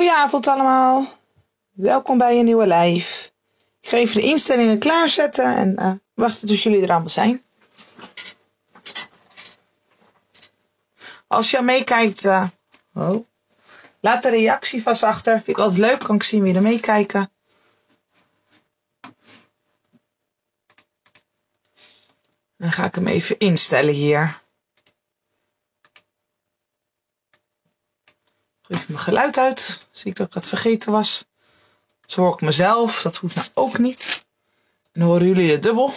Goedenavond allemaal. Welkom bij een nieuwe live. Ik ga even de instellingen klaarzetten en uh, wachten tot jullie er allemaal zijn. Als je meekijkt, uh, oh, laat de reactie vast achter. Vind ik altijd leuk, kan ik zien wie er meekijken. Dan ga ik hem even instellen hier. Even mijn geluid uit. Zie ik dat ik dat vergeten was. Zo hoor ik mezelf. Dat hoeft nou ook niet. En dan horen jullie het dubbel.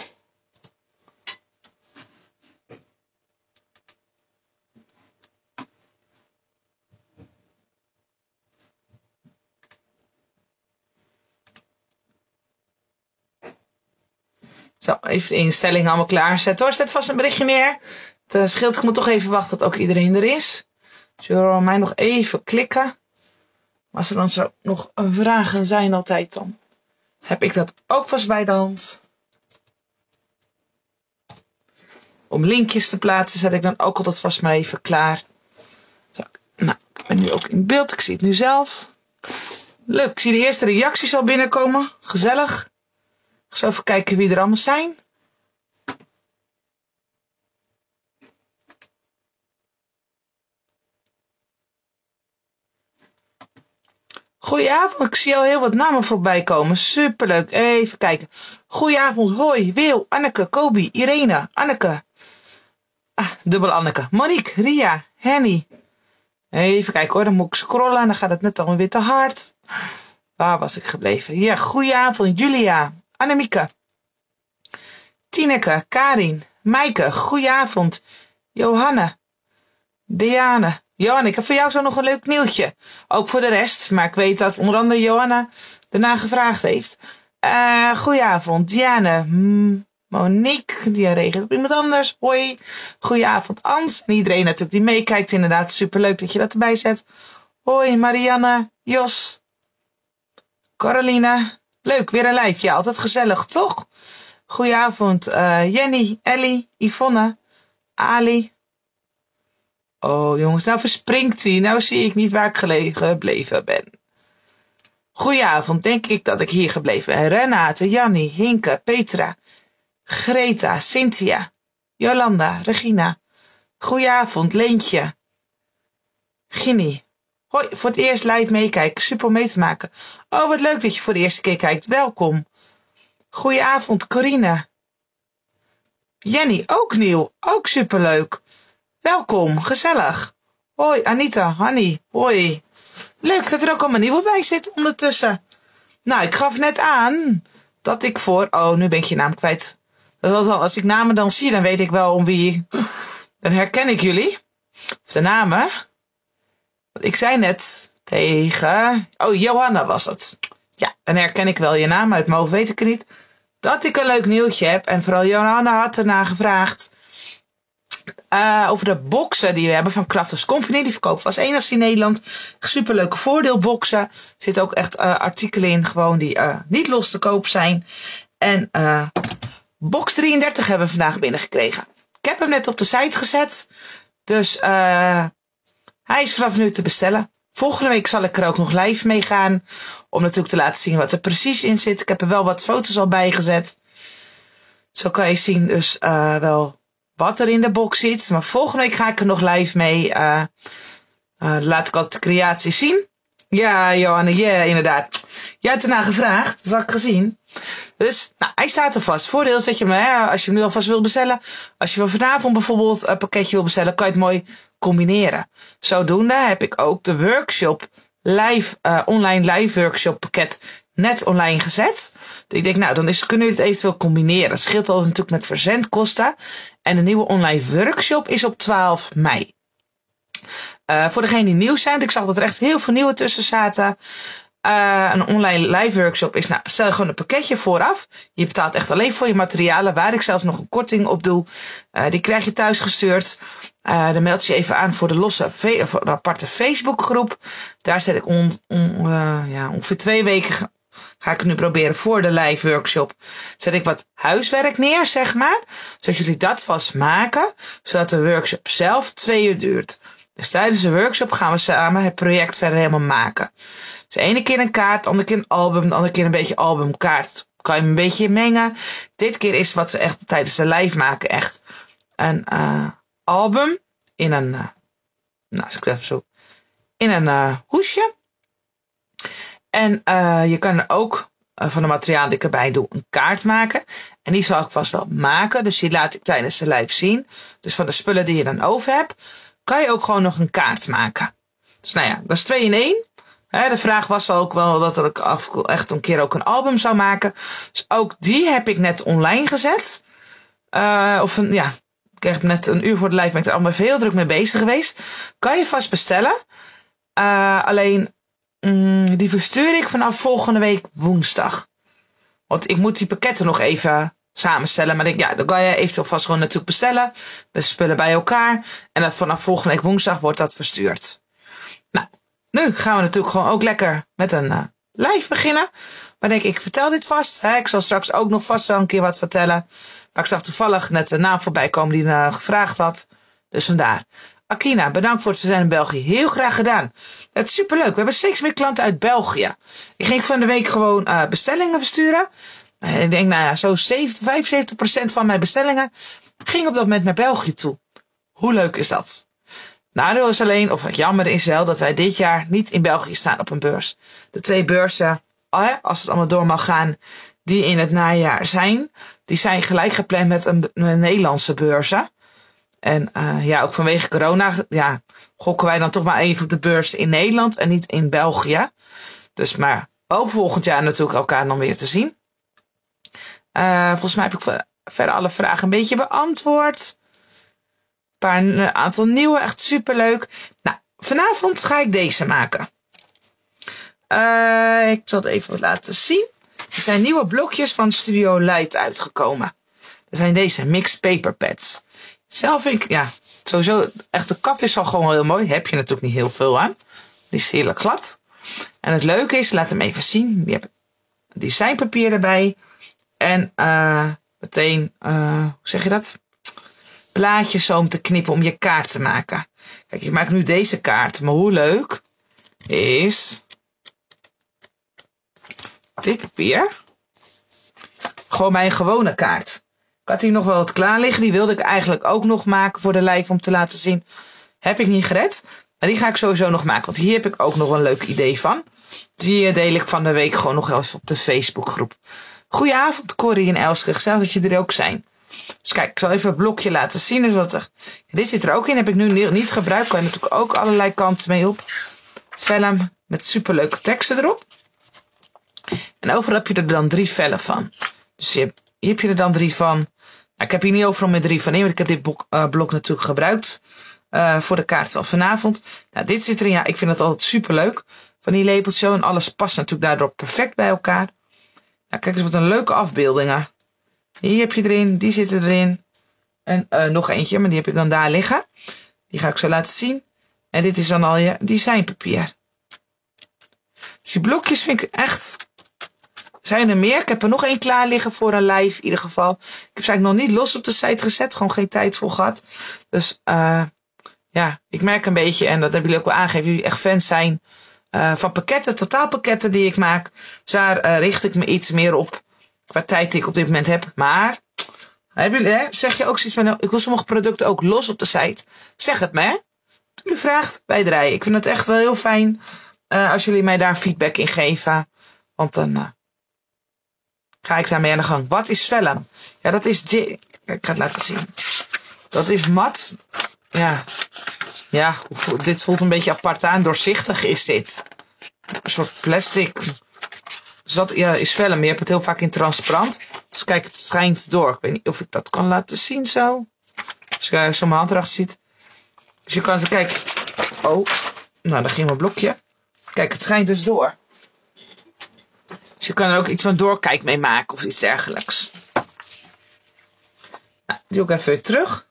Zo, even de instellingen allemaal klaarzetten hoor. Zet vast een berichtje neer. Het uh, scheelt, moet toch even wachten tot ook iedereen er is. Zullen we mij nog even klikken? Als er dan zo nog vragen zijn altijd, dan heb ik dat ook vast bij de hand. Om linkjes te plaatsen zet ik dan ook altijd vast maar even klaar. Zo, nou, ik ben nu ook in beeld. Ik zie het nu zelf. Leuk, ik zie de eerste reacties al binnenkomen. Gezellig. Ik zal even kijken wie er allemaal zijn. Goedenavond, ik zie al heel wat namen voorbij komen. Superleuk. Even kijken. Goedenavond, hoi, Wil, Anneke, Kobi, Irene, Anneke. Ah, dubbel Anneke. Monique, Ria, Henny. Even kijken hoor, dan moet ik scrollen en dan gaat het net allemaal weer te hard. Waar was ik gebleven? Ja, goedenavond, Julia, Annemieke. Tineke, Karin, Maaike, goedenavond. Johanna, Diane, Johanna, ik heb voor jou zo nog een leuk nieuwtje. Ook voor de rest, maar ik weet dat onder andere Johanna daarna gevraagd heeft. Uh, goedenavond, Diane. Monique, die regelt op iemand anders. Hoi. Goedenavond, Ans. En iedereen natuurlijk die meekijkt, inderdaad. Superleuk dat je dat erbij zet. Hoi, Marianne, Jos, Carolina. Leuk, weer een lijfje. Altijd gezellig, toch? Goedenavond, uh, Jenny, Ellie, Yvonne, Ali, Oh jongens, nou verspringt hij. Nou zie ik niet waar ik gelegen gebleven ben. Goedenavond, denk ik dat ik hier gebleven ben. Renate, Jannie, Hinke, Petra, Greta, Cynthia, Jolanda, Regina. Goedenavond, Leentje. Ginny. Hoi, voor het eerst live meekijken. Super om mee te maken. Oh, wat leuk dat je voor de eerste keer kijkt. Welkom. Goedenavond, Corine. Jenny, ook nieuw. Ook superleuk. Welkom, gezellig. Hoi, Anita, Hanny, hoi. Leuk dat er ook allemaal nieuwe bij zit ondertussen. Nou, ik gaf net aan dat ik voor... Oh, nu ben ik je naam kwijt. Dat was al, als ik namen dan zie, dan weet ik wel om wie... Dan herken ik jullie. Of de namen. Ik zei net tegen... Oh, Johanna was het. Ja, dan herken ik wel je naam. Uit mijn hoofd weet ik het niet. Dat ik een leuk nieuwtje heb. En vooral Johanna had erna gevraagd uh, over de boxen die we hebben van Crafters Company. Die verkoopt als enigste in Nederland. Superleuke voordeelboxen. Er zitten ook echt uh, artikelen in gewoon die uh, niet los te koop zijn. En box 33 hebben we vandaag binnengekregen. Ik heb hem net op de site gezet. Dus hij is vanaf nu te bestellen. Volgende week zal ik er ook nog live mee gaan. Om natuurlijk te laten zien wat er precies in zit. Ik heb er wel wat foto's al bij gezet. Zo kan je zien dus wel wat er in de box zit. Maar volgende week ga ik er nog live mee. Uh, uh, laat ik al de creatie zien. Ja, Johanne, ja, inderdaad. Jij hebt ernaar gevraagd, dat had ik gezien. Dus, nou, hij staat er vast. Voordeel is dat je hem, als je hem nu alvast wil bestellen. Als je van vanavond bijvoorbeeld een pakketje wil bestellen, kan je het mooi combineren. Zodoende heb ik ook de workshop live, uh, online live workshop pakket net online gezet. Dus ik denk, nou, dan is, kunnen jullie het eventueel combineren. Dat scheelt altijd natuurlijk met verzendkosten. En de nieuwe online workshop is op 12 mei. Uh, voor degenen die nieuw zijn, ik zag dat er echt heel veel nieuwe tussen zaten. Uh, een online live workshop is, nou, stel gewoon een pakketje vooraf. Je betaalt echt alleen voor je materialen, waar ik zelfs nog een korting op doe. Uh, die krijg je thuis gestuurd. Uh, dan meld je je even aan voor de losse, voor de aparte Facebookgroep. Daar zet ik on, on, ja, ongeveer twee weken ga ik nu proberen voor de live workshop. Zet ik wat huiswerk neer, zeg maar. Zodat jullie dat vast maken. Zodat de workshop zelf twee uur duurt. Dus tijdens de workshop gaan we samen het project verder helemaal maken. Dus de ene keer een kaart, de andere keer een album, de andere keer een beetje albumkaart. Kan je een beetje mengen. Dit keer is wat we echt tijdens de live maken echt een uh, album in een, uh, nou als ik het even zo, in een uh, hoesje. En je kan ook van de materiaal die ik erbij doe een kaart maken. En die zal ik vast wel maken. Dus die laat ik tijdens de live zien. Dus van de spullen die je dan over hebt, kan je ook gewoon nog een kaart maken. Dus nou ja, dat is twee in één. de vraag was ook wel dat ik echt een keer ook een album zou maken. Dus ook die heb ik net online gezet. Uh, of een, ja, ik net een uur voor de live ben ik er allemaal heel druk mee bezig geweest. Kan je vast bestellen. Uh, alleen, mm, die verstuur ik vanaf volgende week woensdag. Want ik moet die pakketten nog even samenstellen. Maar denk, ja, dan kan je eventueel vast gewoon natuurlijk bestellen. De spullen bij elkaar. En dat vanaf volgende week woensdag wordt dat verstuurd. Nou, nu gaan we natuurlijk gewoon ook lekker met een uh, live beginnen. Maar denk ik, vertel dit vast. Hè? Ik zal straks ook nog vast wel een keer wat vertellen. Maar ik zag toevallig net een naam voorbij komen die uh, gevraagd had. Dus vandaar. Akina, bedankt voor het verzijn in België. Heel graag gedaan. Het is superleuk. We hebben steeds meer klanten uit België. Ik ging van de week gewoon uh, bestellingen versturen. En ik denk, nou ja, zo 75% van mijn bestellingen ging op dat moment naar België toe. Hoe leuk is dat? Nadeel is alleen, of het jammer is wel, dat wij dit jaar niet in België staan op een beurs. De twee beurzen, als het allemaal door mag gaan, die in het najaar zijn, die zijn gelijk gepland met een, Nederlandse beurzen. En uh, ja, ook vanwege corona, ja, gokken wij dan toch maar even op de beurs in Nederland en niet in België. Dus maar ook volgend jaar natuurlijk elkaar nog weer te zien. Uh, volgens mij heb ik verder alle vragen een beetje beantwoord. Een paar een aantal nieuwe, echt superleuk. Nou, vanavond ga ik deze maken. Uh, ik zal het even laten zien. Er zijn nieuwe blokjes van Studio Light uitgekomen. Er zijn deze mixed paper pads. Zelf vind ik, ja, sowieso, echt de kat is al gewoon heel mooi. Heb je natuurlijk niet heel veel aan. Die is heerlijk glad. En het leuke is, laat hem even zien. Die hebben designpapier erbij. En uh, meteen, uh, hoe zeg je dat? Plaatjes zo om te knippen om je kaart te maken. Kijk, ik maak nu deze kaart. Maar hoe leuk is dit papier? Gewoon mijn gewone kaart. Ik had hier nog wel wat klaar liggen. Die wilde ik eigenlijk ook nog maken voor de lijf om te laten zien. Heb ik niet gered. Maar die ga ik sowieso nog maken. Want hier heb ik ook nog een leuk idee van. Die deel ik van de week gewoon nog even op de Facebookgroep. Goedenavond Corrie en Elske, gezellig dat je er ook zijn. Dus kijk, ik zal even het blokje laten zien. Dus wat er, dit zit er ook in, heb ik nu niet gebruikt. Kan je natuurlijk ook allerlei kanten mee op. Vellen met superleuke teksten erop. En overal heb je er dan drie vellen van. Dus hier, hier heb je er dan drie van. Ik heb hier niet overal meer drie van in, want ik heb dit blok, uh, blok natuurlijk gebruikt. Uh, voor de kaart van vanavond. Nou, dit zit erin. Ja, ik vind het altijd superleuk. Van die labels zo. En alles past natuurlijk daardoor perfect bij elkaar. Nou, kijk eens wat een leuke afbeeldingen. Hier heb je erin, die zitten erin. En uh, nog eentje, maar die heb ik dan daar liggen. Die ga ik zo laten zien. En dit is dan al je designpapier. Dus die blokjes vind ik echt... Zijn er meer? Ik heb er nog één klaar liggen voor een live in ieder geval. Ik heb ze eigenlijk nog niet los op de site gezet. Gewoon geen tijd voor gehad. Dus uh, ja, ik merk een beetje, en dat hebben jullie ook wel aangegeven, jullie echt fans zijn uh, van pakketten, totaalpakketten die ik maak. Dus daar uh, richt ik me iets meer op qua tijd die ik op dit moment heb. Maar hebben jullie, hè, zeg je ook zoiets van, nou, ik wil sommige producten ook los op de site. Zeg het me, hè. U vraagt, wij draaien. Ik vind het echt wel heel fijn als jullie mij daar feedback in geven. Want dan ga ik daarmee aan de gang. Wat is vellen? Ja, dat is... Ik ga het laten zien. Dat is mat. Ja, ja, dit voelt een beetje apart aan. Doorzichtig is dit. Een soort plastic. Dus dat ja, is vellen, maar je hebt het heel vaak in transparant. Dus kijk, het schijnt door. Ik weet niet of ik dat kan laten zien zo. Als je zo mijn hand erachter ziet. Dus je kan even kijken. Oh, nou, daar ging mijn blokje. Kijk, het schijnt dus door. Dus je kan er ook iets van doorkijk mee maken of iets dergelijks. Nou, die ook even terug.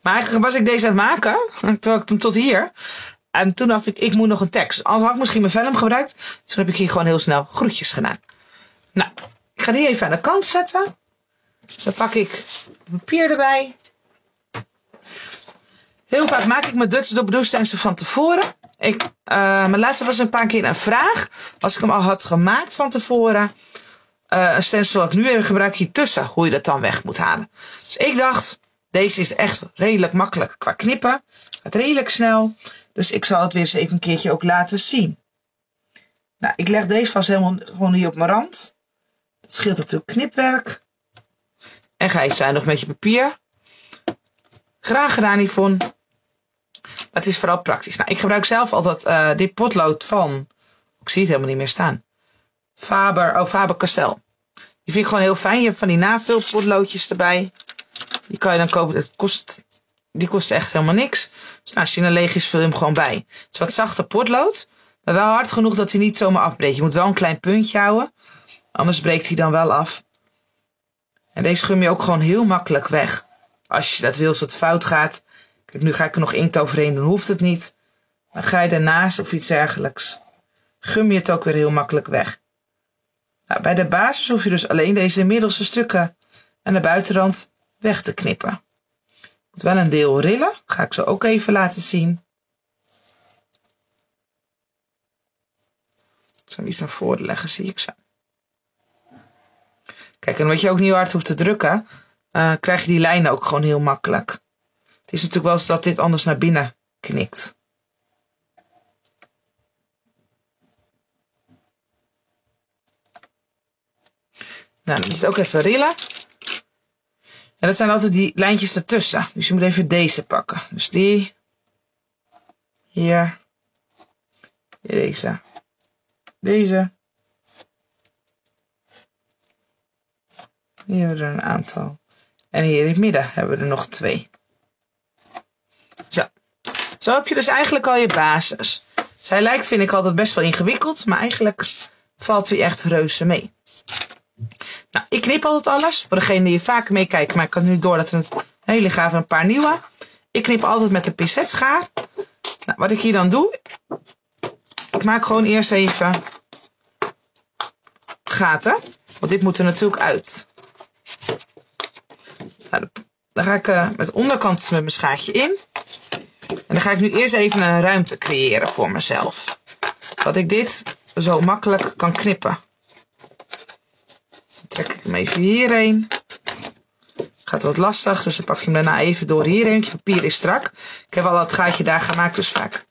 Maar eigenlijk was ik deze aan het maken. Terwijl ik hem tot hier. En toen dacht ik, ik moet nog een tekst. Anders had ik misschien mijn film gebruikt. Dus toen heb ik hier gewoon heel snel groetjes gedaan. Nou, ik ga die even aan de kant zetten. Dan pak ik papier erbij. Heel vaak maak ik mijn Dutch dobbedoe van tevoren. Ik, uh, mijn laatste was een paar keer een vraag. Als ik hem al had gemaakt van tevoren. Uh, een stencil ik nu even gebruik hier tussen. Hoe je dat dan weg moet halen. Dus ik dacht, deze is echt redelijk makkelijk qua knippen. Gaat redelijk snel. Dus ik zal het weer eens even een keertje ook laten zien. Nou, ik leg deze vast helemaal gewoon hier op mijn rand. Dat scheelt natuurlijk knipwerk. En ga je zijn nog met je papier. Graag gedaan, Yvonne. Het is vooral praktisch. Nou, ik gebruik zelf altijd uh, dit potlood van... Ik zie het helemaal niet meer staan. Faber, oh, Faber Castell. Die vind ik gewoon heel fijn. Je hebt van die navulpotloodjes erbij. Die kan je dan kopen. Dat kost, die kost echt helemaal niks. Dus nou, als je een leeg is, vul je hem gewoon bij. Het is wat zachte potlood. Maar wel hard genoeg dat hij niet zomaar afbreekt. Je moet wel een klein puntje houden. Anders breekt hij dan wel af. En deze schum je ook gewoon heel makkelijk weg. Als je dat wil, als het fout gaat. Nu ga ik er nog inkt overheen dan hoeft het niet. Dan ga je ernaast of iets dergelijks. Gum je het ook weer heel makkelijk weg. Nou, bij de basis hoef je dus alleen deze middelste stukken aan de buitenrand weg te knippen. Moet wel een deel rillen. Ga ik zo ook even laten zien. Ik zal iets naar voren leggen, zie ik zo. Kijk, en wat je ook niet hard hoeft te drukken, uh, krijg je die lijnen ook gewoon heel makkelijk. Is natuurlijk wel eens dat dit anders naar binnen knikt. Nou, dan moet je het ook even rillen. En dat zijn altijd die lijntjes ertussen. Dus je moet even deze pakken. Dus die. Hier. Deze. Deze. Hier hebben we er een aantal. En hier in het midden hebben we er nog twee. Zo. Heb je dus eigenlijk al je basis. Zij lijkt, vind ik, altijd best wel ingewikkeld. Maar eigenlijk valt hij echt reuze mee. Nou, ik knip altijd alles. Voor degene die je vaker meekijkt, maar ik kan nu door dat we het hele gaven een paar nieuwe. Ik knip altijd met de pincetschaar. Nou, wat ik hier dan doe, ik maak gewoon eerst even gaten. Want dit moet er natuurlijk uit. Nou, dan ga ik uh, met de onderkant met mijn schaartje in. En dan ga ik nu eerst even een ruimte creëren voor mezelf. Dat ik dit zo makkelijk kan knippen. Dan trek ik hem even hierheen. Gaat wat lastig, dus dan pak je hem daarna even door hierheen. Je papier is strak. Ik heb al het gaatje daar gemaakt, dus vaak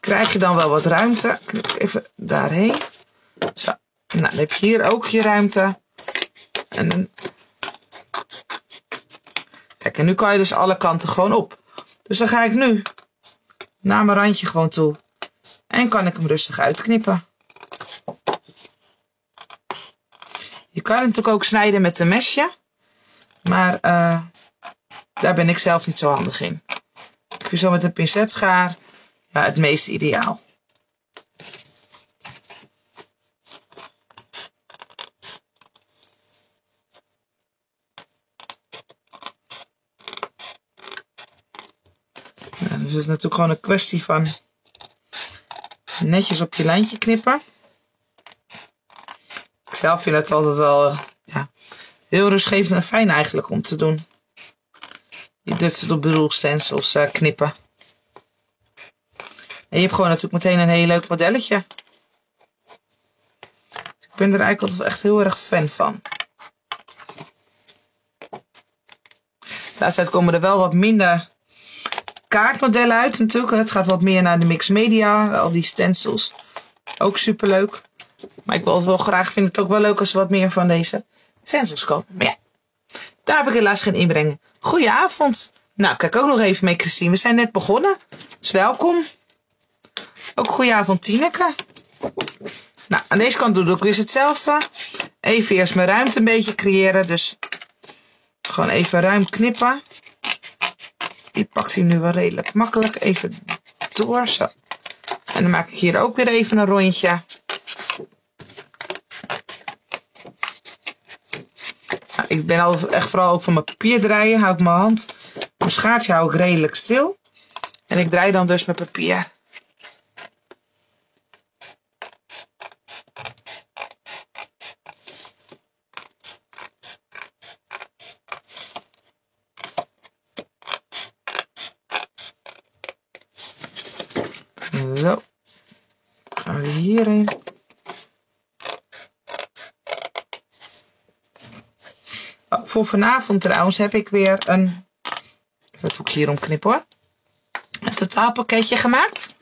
krijg je dan wel wat ruimte. Knip even daarheen. Zo. Nou, dan heb je hier ook je ruimte. En dan Kijk, en nu kan je dus alle kanten gewoon op. Dus dan ga ik nu naar mijn randje gewoon toe. En kan ik hem rustig uitknippen. Je kan het natuurlijk ook snijden met een mesje. Maar uh, daar ben ik zelf niet zo handig in. Ik vind zo met een pincetschaar ja, het meest ideaal. Is natuurlijk gewoon een kwestie van netjes op je lijntje knippen. Ik zelf vind het altijd wel ja, heel rustgevend en fijn eigenlijk om te doen. Die Dutch op stencils uh, knippen. En je hebt gewoon natuurlijk meteen een heel leuk modelletje. Dus ik ben er eigenlijk altijd echt heel erg fan van. Daarnaast komen er wel wat minder kaartmodellen uit natuurlijk. Het gaat wat meer naar de mixed media. Al die stencils. Ook super leuk. Maar ik wil het wel graag, vind het ook wel leuk als we wat meer van deze stencils kopen. Maar ja, daar heb ik helaas geen inbreng. Goedenavond. Nou, kijk ook nog even mee Christine. We zijn net begonnen. Dus welkom. Ook goedenavond Tineke. Nou, aan deze kant doe ik weer hetzelfde. Even eerst mijn ruimte een beetje creëren. Dus gewoon even ruim knippen. Die pakt hij nu wel redelijk makkelijk. Even door. En dan maak ik hier ook weer even een rondje. Nou, ik ben altijd echt vooral ook van mijn papier draaien. Hou ik mijn hand. Mijn schaartje hou ik redelijk stil. En ik draai dan dus mijn papier. Zo. Gaan we hierin. Oh, vanavond trouwens heb ik weer een... Het hoekje hier omknippen hoor. Een totaalpakketje gemaakt.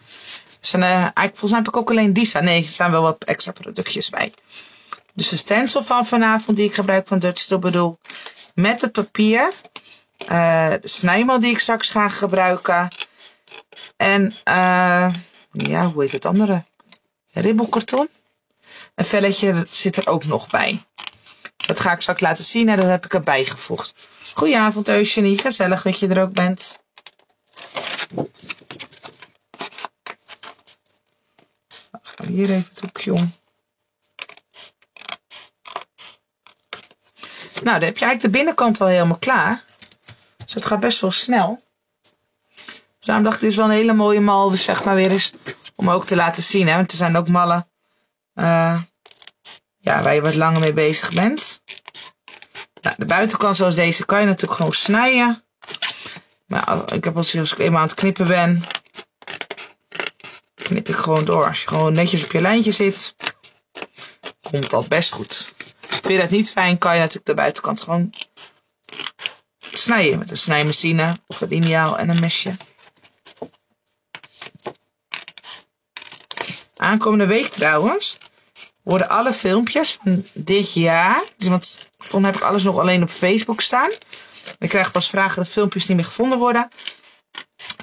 Zijn, uh, eigenlijk, volgens mij heb ik ook alleen die staan. Nee, er staan wel wat extra productjes bij. Dus de stencil van vanavond die ik gebruik van Dutch bedoel. Met het papier. Uh, de snijmal die ik straks ga gebruiken. En uh, ja, hoe heet het andere? Ribbelkarton. Een velletje zit er ook nog bij. Dat ga ik straks laten zien en dat heb ik erbij gevoegd. Goedenavond Eugenie, gezellig dat je er ook bent. Gaan we hier even het hoekje om. Nou, dan heb je eigenlijk de binnenkant al helemaal klaar. Dus het gaat best wel snel. Dus daarom dacht ik, dit is wel een hele mooie mal, dus zeg maar weer eens om ook te laten zien. Hè? Want er zijn ook mallen uh, ja, waar je wat langer mee bezig bent. Nou, de buitenkant zoals deze kan je natuurlijk gewoon snijden. Maar ik heb als, als ik eenmaal aan het knippen ben, knip ik gewoon door. Als je gewoon netjes op je lijntje zit, komt dat best goed. Vind je dat niet fijn, kan je natuurlijk de buitenkant gewoon snijden met een snijmachine of een lineaal en een mesje. Aankomende week trouwens worden alle filmpjes van dit jaar. Dus want toen heb ik alles nog alleen op Facebook staan. Ik krijg pas vragen dat filmpjes niet meer gevonden worden.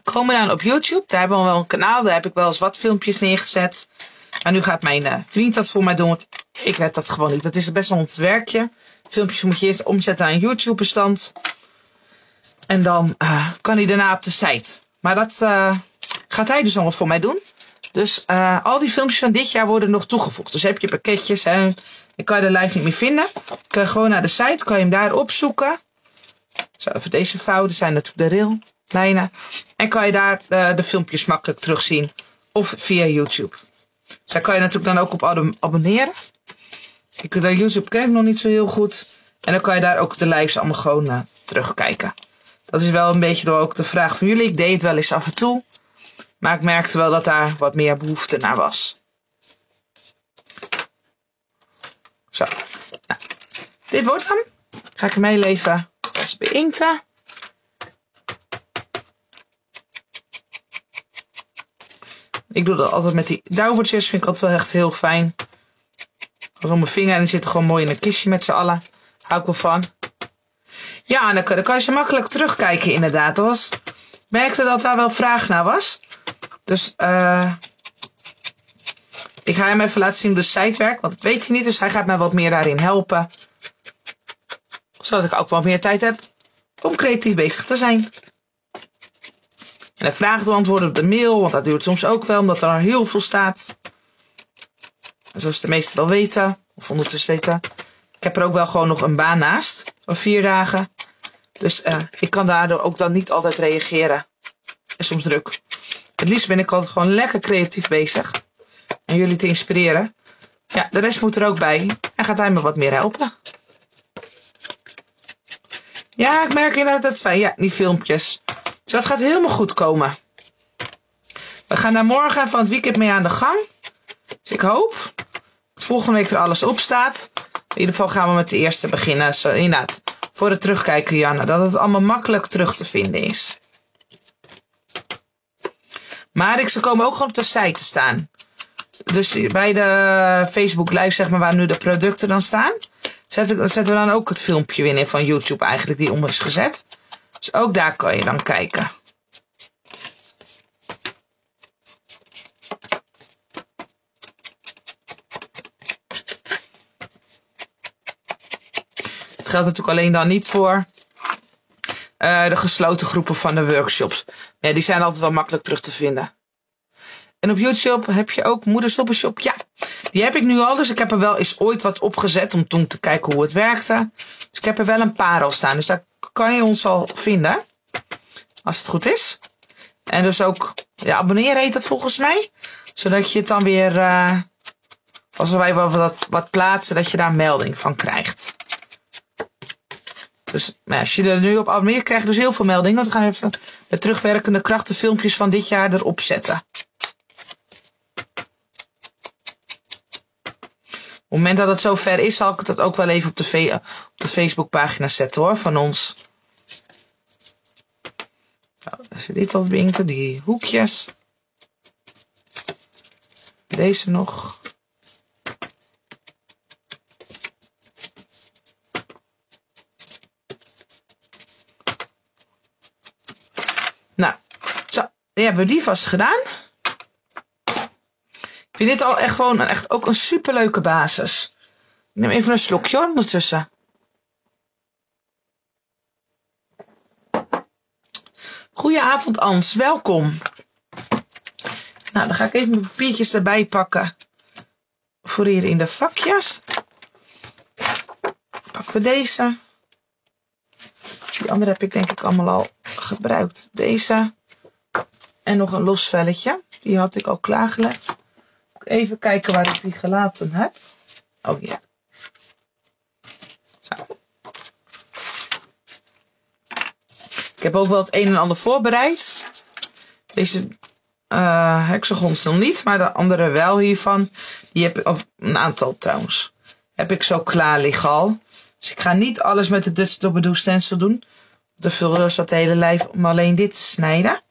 Komen dan op YouTube. Daar hebben we wel een kanaal. Daar heb ik wel eens wat filmpjes neergezet. Maar nu gaat mijn uh, vriend dat voor mij doen. Want ik weet dat gewoon niet. Dat is best wel een werkje. Filmpjes moet je eerst omzetten naar een YouTube bestand. En dan uh, kan hij daarna op de site. Maar dat uh, gaat hij dus allemaal voor mij doen. Dus uh, al die filmpjes van dit jaar worden nog toegevoegd. Dus heb je pakketjes en ik kan je de live niet meer vinden. Kan je gewoon naar de site, kan je hem daar opzoeken. Zo, even deze fouten zijn natuurlijk de raillijnen. En kan je daar uh, de filmpjes makkelijk terugzien. Of via YouTube. Dus daar kan je natuurlijk dan ook op abonneren. Ik, de YouTube ken ik nog niet zo heel goed. En dan kan je daar ook de lives allemaal gewoon uh, terugkijken. Dat is wel een beetje door ook de vraag van jullie. Ik deed het wel eens af en toe. Maar ik merkte wel dat daar wat meer behoefte naar was. Zo. Nou, dit wordt hem. Ga ik hem heel even als beinkten. Ik doe dat altijd met die duiveltjes. Vind ik altijd wel echt heel fijn. Als op mijn vinger en die zitten gewoon mooi in een kistje met z'n allen. Hou ik wel van. Ja, kan, dan kan je ze makkelijk terugkijken inderdaad. Dat was, merkte dat daar wel vraag naar was. Dus uh, ik ga hem even laten zien hoe de site werkt, want dat weet hij niet. Dus hij gaat mij wat meer daarin helpen. Zodat ik ook wat meer tijd heb om creatief bezig te zijn. En vragen beantwoorden op de mail, want dat duurt soms ook wel, omdat er heel veel staat. En zoals de meesten wel weten, of ondertussen weten. Ik heb er ook wel gewoon nog een baan naast, van vier dagen. Dus uh, ik kan daardoor ook dan niet altijd reageren. En soms druk. Het liefst ben ik altijd gewoon lekker creatief bezig. En jullie te inspireren. Ja, de rest moet er ook bij. En gaat hij me wat meer helpen. Ja, ik merk inderdaad dat het fijn. Ja, die filmpjes. Dus dat gaat helemaal goed komen. We gaan daar morgen van het weekend mee aan de gang. Dus ik hoop dat volgende week er alles op staat. In ieder geval gaan we met de eerste beginnen. Zo, inderdaad. Voor het terugkijken, Janne. Dat het allemaal makkelijk terug te vinden is. Maar ze komen ook gewoon op de site te staan. Dus bij de Facebook live, zeg maar, waar nu de producten dan staan, zetten, zetten we dan ook het filmpje weer in van YouTube eigenlijk, die om is gezet. Dus ook daar kan je dan kijken. Het geldt natuurlijk alleen dan niet voor uh, de gesloten groepen van de workshops. Ja, die zijn altijd wel makkelijk terug te vinden. En op YouTube heb je ook Moedersoppenshop. Ja, die heb ik nu al. Dus ik heb er wel eens ooit wat opgezet om toen te kijken hoe het werkte. Dus ik heb er wel een paar al staan. Dus daar kan je ons al vinden. Als het goed is. En dus ook, ja, abonneren heet dat volgens mij. Zodat je het dan weer, uh, als wij wat, wat plaatsen, dat je daar melding van krijgt. Dus nou, als je er nu op abonneert, krijg je dus heel veel meldingen. Want we gaan even de terugwerkende krachten filmpjes van dit jaar erop zetten. Op het moment dat het zover is, zal ik dat ook wel even op de, op de zetten hoor, van ons. Nou, als je dit al beïnkten, die hoekjes. Deze nog. Dan hebben we die vast gedaan. Ik vind dit al echt gewoon echt ook een superleuke basis. Ik neem even een slokje hoor, ondertussen. Goedenavond Ans, welkom. Nou, dan ga ik even mijn papiertjes erbij pakken. Voor hier in de vakjes. Pakken we deze. Die andere heb ik denk ik allemaal al gebruikt. Deze. En nog een los velletje. Die had ik al klaargelegd. Even kijken waar ik die gelaten heb. Oh ja. Zo. Ik heb ook wel het een en ander voorbereid. Deze uh, hexagons nog niet, maar de andere wel hiervan. Die heb ik, of een aantal trouwens, heb ik zo klaar liggen al. Dus ik ga niet alles met de Dutch Dobbedoe stencil doen. De vullen zat de hele lijf om alleen dit te snijden.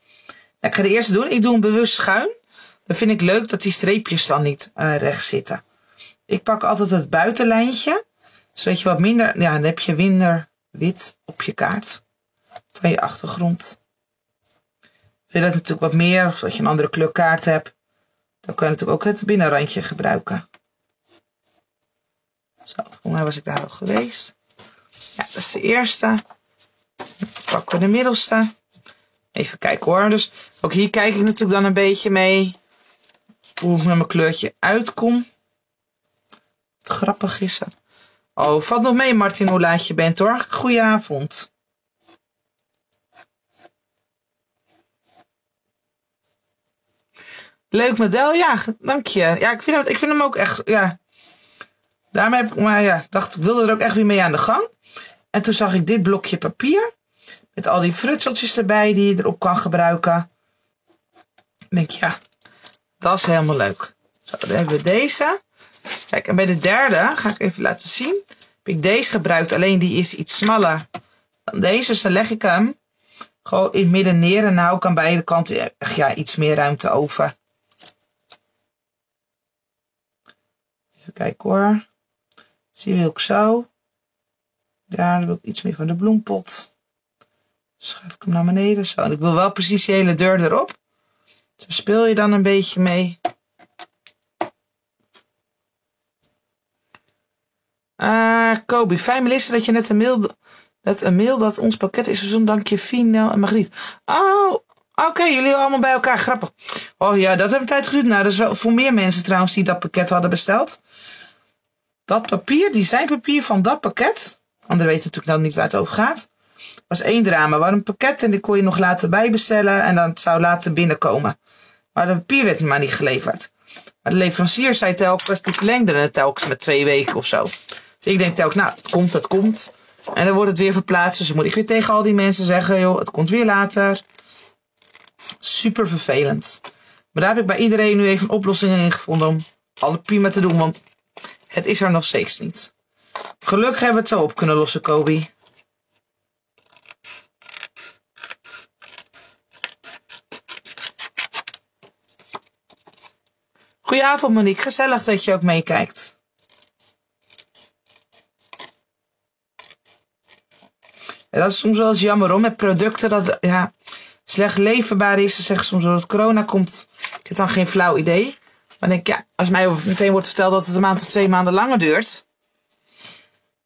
Nou, ik ga de eerste doen. Ik doe hem bewust schuin. Dan vind ik leuk dat die streepjes dan niet uh, recht zitten. Ik pak altijd het buitenlijntje. Zodat je wat minder, ja, dan heb je minder wit op je kaart. Van je achtergrond. Wil je dat natuurlijk wat meer, zodat je een andere kleurkaart hebt. Dan kan je natuurlijk ook het binnenrandje gebruiken. Zo, volgens mij was ik daar al geweest. Ja, dat is de eerste. Dan pakken we de middelste. Even kijken hoor. Dus ook hier kijk ik natuurlijk dan een beetje mee hoe ik met mijn kleurtje uitkom. Wat grappig is het. Oh, valt nog mee Martin hoe laat je bent hoor. Goedenavond. Leuk model, ja, dank je. Ja, ik vind, hem, ik vind hem ook echt, ja. Daarmee heb ik, maar ja, dacht ik wilde er ook echt weer mee aan de gang. En toen zag ik dit blokje papier. Met al die frutseltjes erbij die je erop kan gebruiken. Ik denk, ja, dat is helemaal leuk. Zo, dan hebben we deze. Kijk, en bij de derde, ga ik even laten zien. Heb ik deze gebruikt, alleen die is iets smaller dan deze. Dus dan leg ik hem gewoon in midden neer. En hou ik aan beide kanten ja, iets meer ruimte over. Even kijken hoor. Zie wil ik zo. Daar wil ik iets meer van de bloempot. Schuif ik hem naar beneden. Zo. En ik wil wel precies de hele deur erop. Zo speel je dan een beetje mee. Ah, Kobe, fijn Melissa dat je net een mail, dat een mail dat ons pakket is verzonden. Dank je, Fien, en Margriet. Oh, oké, jullie allemaal bij elkaar. Grappig. Oh ja, dat heeft een tijd geduurd. Nou, dat is wel voor meer mensen trouwens die dat pakket hadden besteld. Dat papier, designpapier van dat pakket. Anderen weten natuurlijk nou niet waar het over gaat. Was één drama. Waar een pakket en die kon je nog later bijbestellen. En dan zou later binnenkomen. Maar het papier werd maar niet geleverd. Maar de leverancier zei telkens, die verlengde het telkens met twee weken of zo. Dus ik denk telkens, nou, het komt, het komt. En dan wordt het weer verplaatst. Dus dan moet ik weer tegen al die mensen zeggen, joh, het komt weer later. Super vervelend. Maar daar heb ik bij iedereen nu even een oplossing in gevonden om alle prima te doen, want het is er nog steeds niet. Gelukkig hebben we het zo op kunnen lossen, Kobe. Goedenavond Monique, gezellig dat je ook meekijkt. Dat is soms wel eens jammer om met producten dat ja, slecht leverbaar is. Ze zeggen soms dat het corona komt. Ik heb dan geen flauw idee. Maar ja, als mij meteen wordt verteld dat het een maand of twee maanden langer duurt.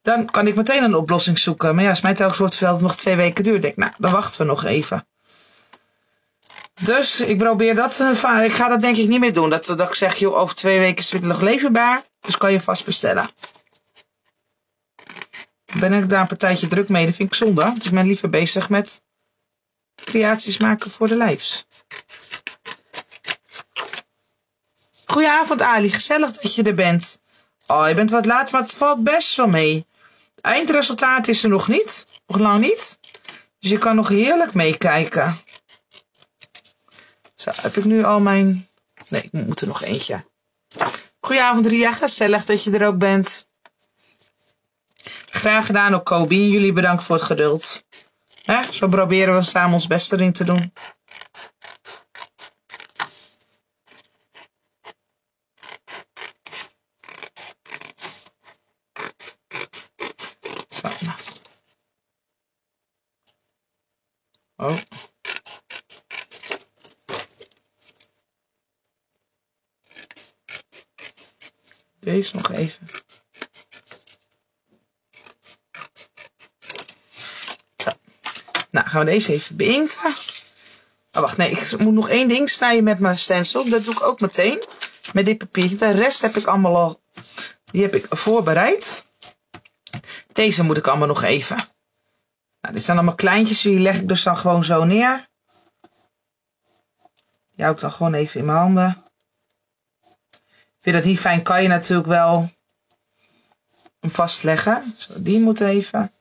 Dan kan ik meteen een oplossing zoeken. Maar ja, als mij telkens wordt verteld dat het nog twee weken duurt. denk ik, nou, dan wachten we nog even. Dus ik probeer dat. Uh, ik ga dat denk ik niet meer doen. Dat, dat ik zeg, joh, over twee weken is het nog leverbaar. Dus kan je vast bestellen. Ben ik daar een partijtje druk mee. Dat vind ik zonde. Dus ik ben liever bezig met creaties maken voor de lijfs. Goedenavond Ali, gezellig dat je er bent. Oh, je bent wat laat, maar het valt best wel mee. Eindresultaat is er nog niet. Nog lang niet. Dus je kan nog heerlijk meekijken. Zo, heb ik nu al mijn... Nee, ik moet er nog eentje. Goedenavond Ria, gezellig dat je er ook bent. Graag gedaan ook Kobe en jullie bedankt voor het geduld. Zo proberen we samen ons best erin te doen. Nog even. Zo. Nou, gaan we deze even beïnkten. Oh, wacht, nee, ik moet nog één ding snijden met mijn stencil. Dat doe ik ook meteen. Met dit papiertje. De rest heb ik allemaal al... Die heb ik voorbereid. Deze moet ik allemaal nog even. Nou, dit zijn allemaal kleintjes. Die leg ik dus dan gewoon zo neer. Die hou ik dan gewoon even in mijn handen. Vind dat niet fijn, kan je natuurlijk wel hem vastleggen. Zo, die moet even.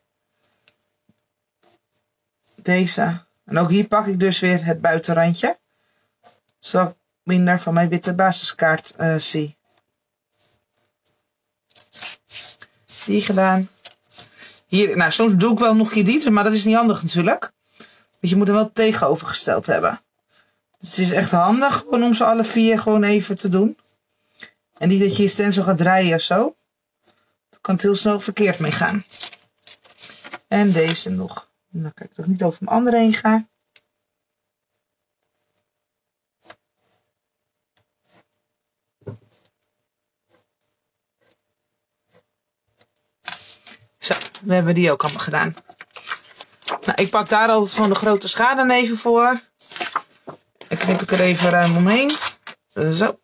Deze. En ook hier pak ik dus weer het buitenrandje. Zodat ik minder van mijn witte basiskaart uh, zie. Die gedaan. Hier, nou, soms doe ik wel nog een keer die, maar dat is niet handig natuurlijk. Want je moet hem wel tegenovergesteld hebben. Dus het is echt handig gewoon om ze alle vier gewoon even te doen. En niet dat je je stencil gaat draaien of zo. Kan het heel snel verkeerd mee gaan. En deze nog. Nou, kijk, nog niet over mijn andere heen ga. Zo, we hebben die ook allemaal gedaan. Nou, ik pak daar altijd van de grote schade even voor. En knip ik er even ruim omheen. Zo.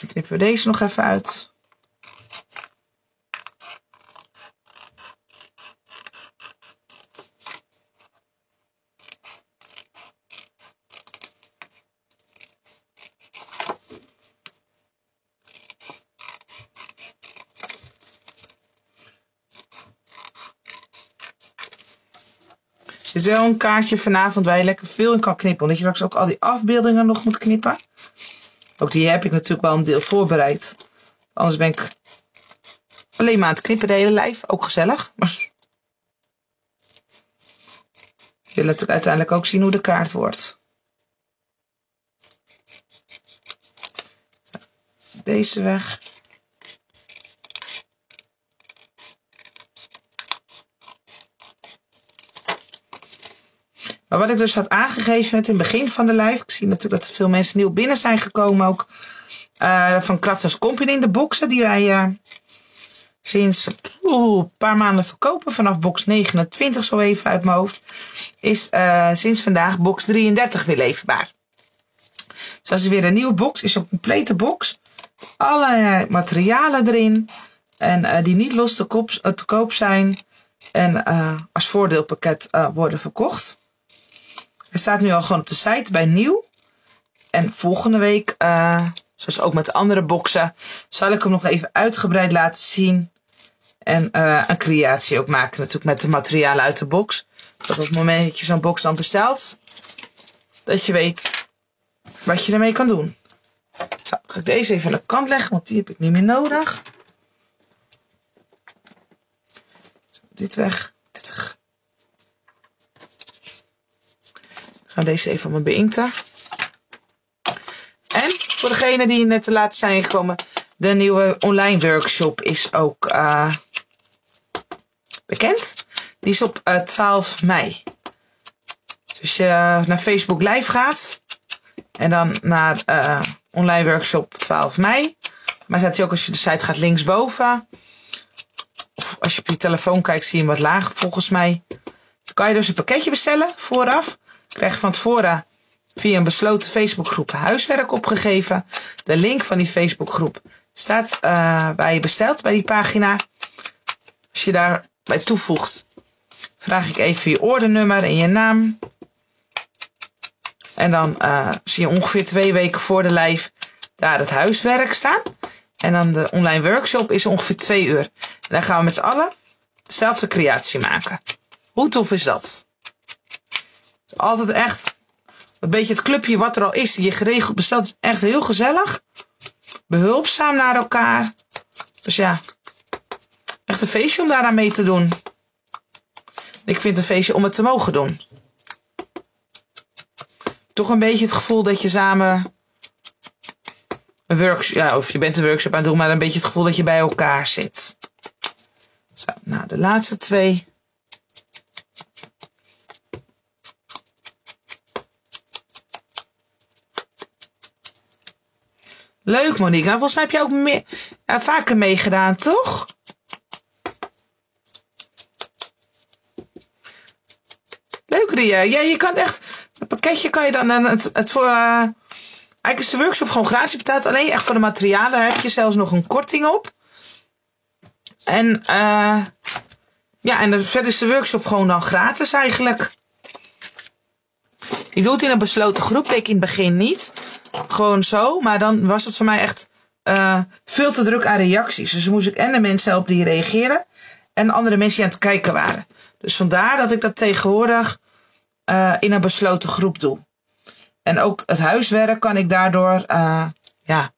Dan knippen we deze nog even uit. Is wel een kaartje vanavond waar je lekker veel in kan knippen. Omdat je straks ook al die afbeeldingen nog moet knippen. Ook die heb ik natuurlijk wel een deel voorbereid. Anders ben ik alleen maar aan het knippen de hele lijf. Ook gezellig. Maar je wil natuurlijk uiteindelijk ook zien hoe de kaart wordt. Deze weg. Maar wat ik dus had aangegeven in het begin van de live. Ik zie natuurlijk dat er veel mensen nieuw binnen zijn gekomen ook. Uh, van Krafters Company, de boxen die wij uh, sinds een paar maanden verkopen. Vanaf box 29 zo even uit mijn hoofd. Is uh, sinds vandaag box 33 weer leverbaar. Dus dat is weer een nieuwe box. Is een complete box. Alle materialen erin. En die niet los te koop zijn. En als voordeelpakket worden verkocht. Hij staat nu al gewoon op de site bij nieuw. En volgende week, uh, zoals ook met de andere boxen, zal ik hem nog even uitgebreid laten zien. En uh, een creatie ook maken natuurlijk met de materialen uit de box. Dat op het moment dat je zo'n box dan bestelt, dat je weet wat je ermee kan doen. Zo, ga ik deze even aan de kant leggen, want die heb ik niet meer nodig. Zo, dit weg, dit weg. Ga deze even mijn beïnkten. En voor degene die net te laat zijn gekomen, de nieuwe online workshop is ook uh, bekend. Die is op uh, eh, 12 mei. Dus je naar Facebook live gaat en dan naar uh, online workshop 12 mei. Maar staat hij ook als je de site gaat linksboven. Of als je op je telefoon kijkt zie je hem wat lager volgens mij. Dan kan je dus een pakketje bestellen vooraf krijg van tevoren via een besloten Facebookgroep huiswerk opgegeven. De link van die Facebookgroep staat uh, waar je bestelt bij die pagina. Als je daarbij toevoegt, vraag ik even je ordernummer en je naam. En dan uh, zie je ongeveer twee weken voor de live daar het huiswerk staan. En dan de online workshop is ongeveer twee uur. En dan gaan we met z'n allen dezelfde creatie maken. Hoe tof is dat? Altijd echt Een beetje het clubje wat er al is, die je geregeld bestelt, echt heel gezellig. Behulpzaam naar elkaar. Dus ja, echt een feestje om daaraan mee te doen. Ik vind een feestje om het te mogen doen. Toch een beetje het gevoel dat je samen een workshop, ja, of je bent een workshop aan het doen, maar een beetje het gevoel dat je bij elkaar zit. Zo, nou, de laatste twee. Leuk, Monique. Nou, volgens mij heb je ook meer, uh, vaker meegedaan, toch? Leuk, Ria. Ja, je kan echt... Het pakketje kan je dan... Het, het voor, uh, eigenlijk is de workshop gewoon gratis betaald. Alleen echt voor de materialen heb je zelfs nog een korting op. En... Uh, ja, en verder is de workshop gewoon dan gratis eigenlijk. Ik doe het in een besloten groep. Deed ik in het begin niet. Gewoon zo. Maar dan was het voor mij echt uh, veel te druk aan reacties. Dus moest ik en de mensen helpen die reageren. En andere mensen die aan het kijken waren. Dus vandaar dat ik dat tegenwoordig uh, in een besloten groep doe. En ook het huiswerk kan ik daardoor uh, ja,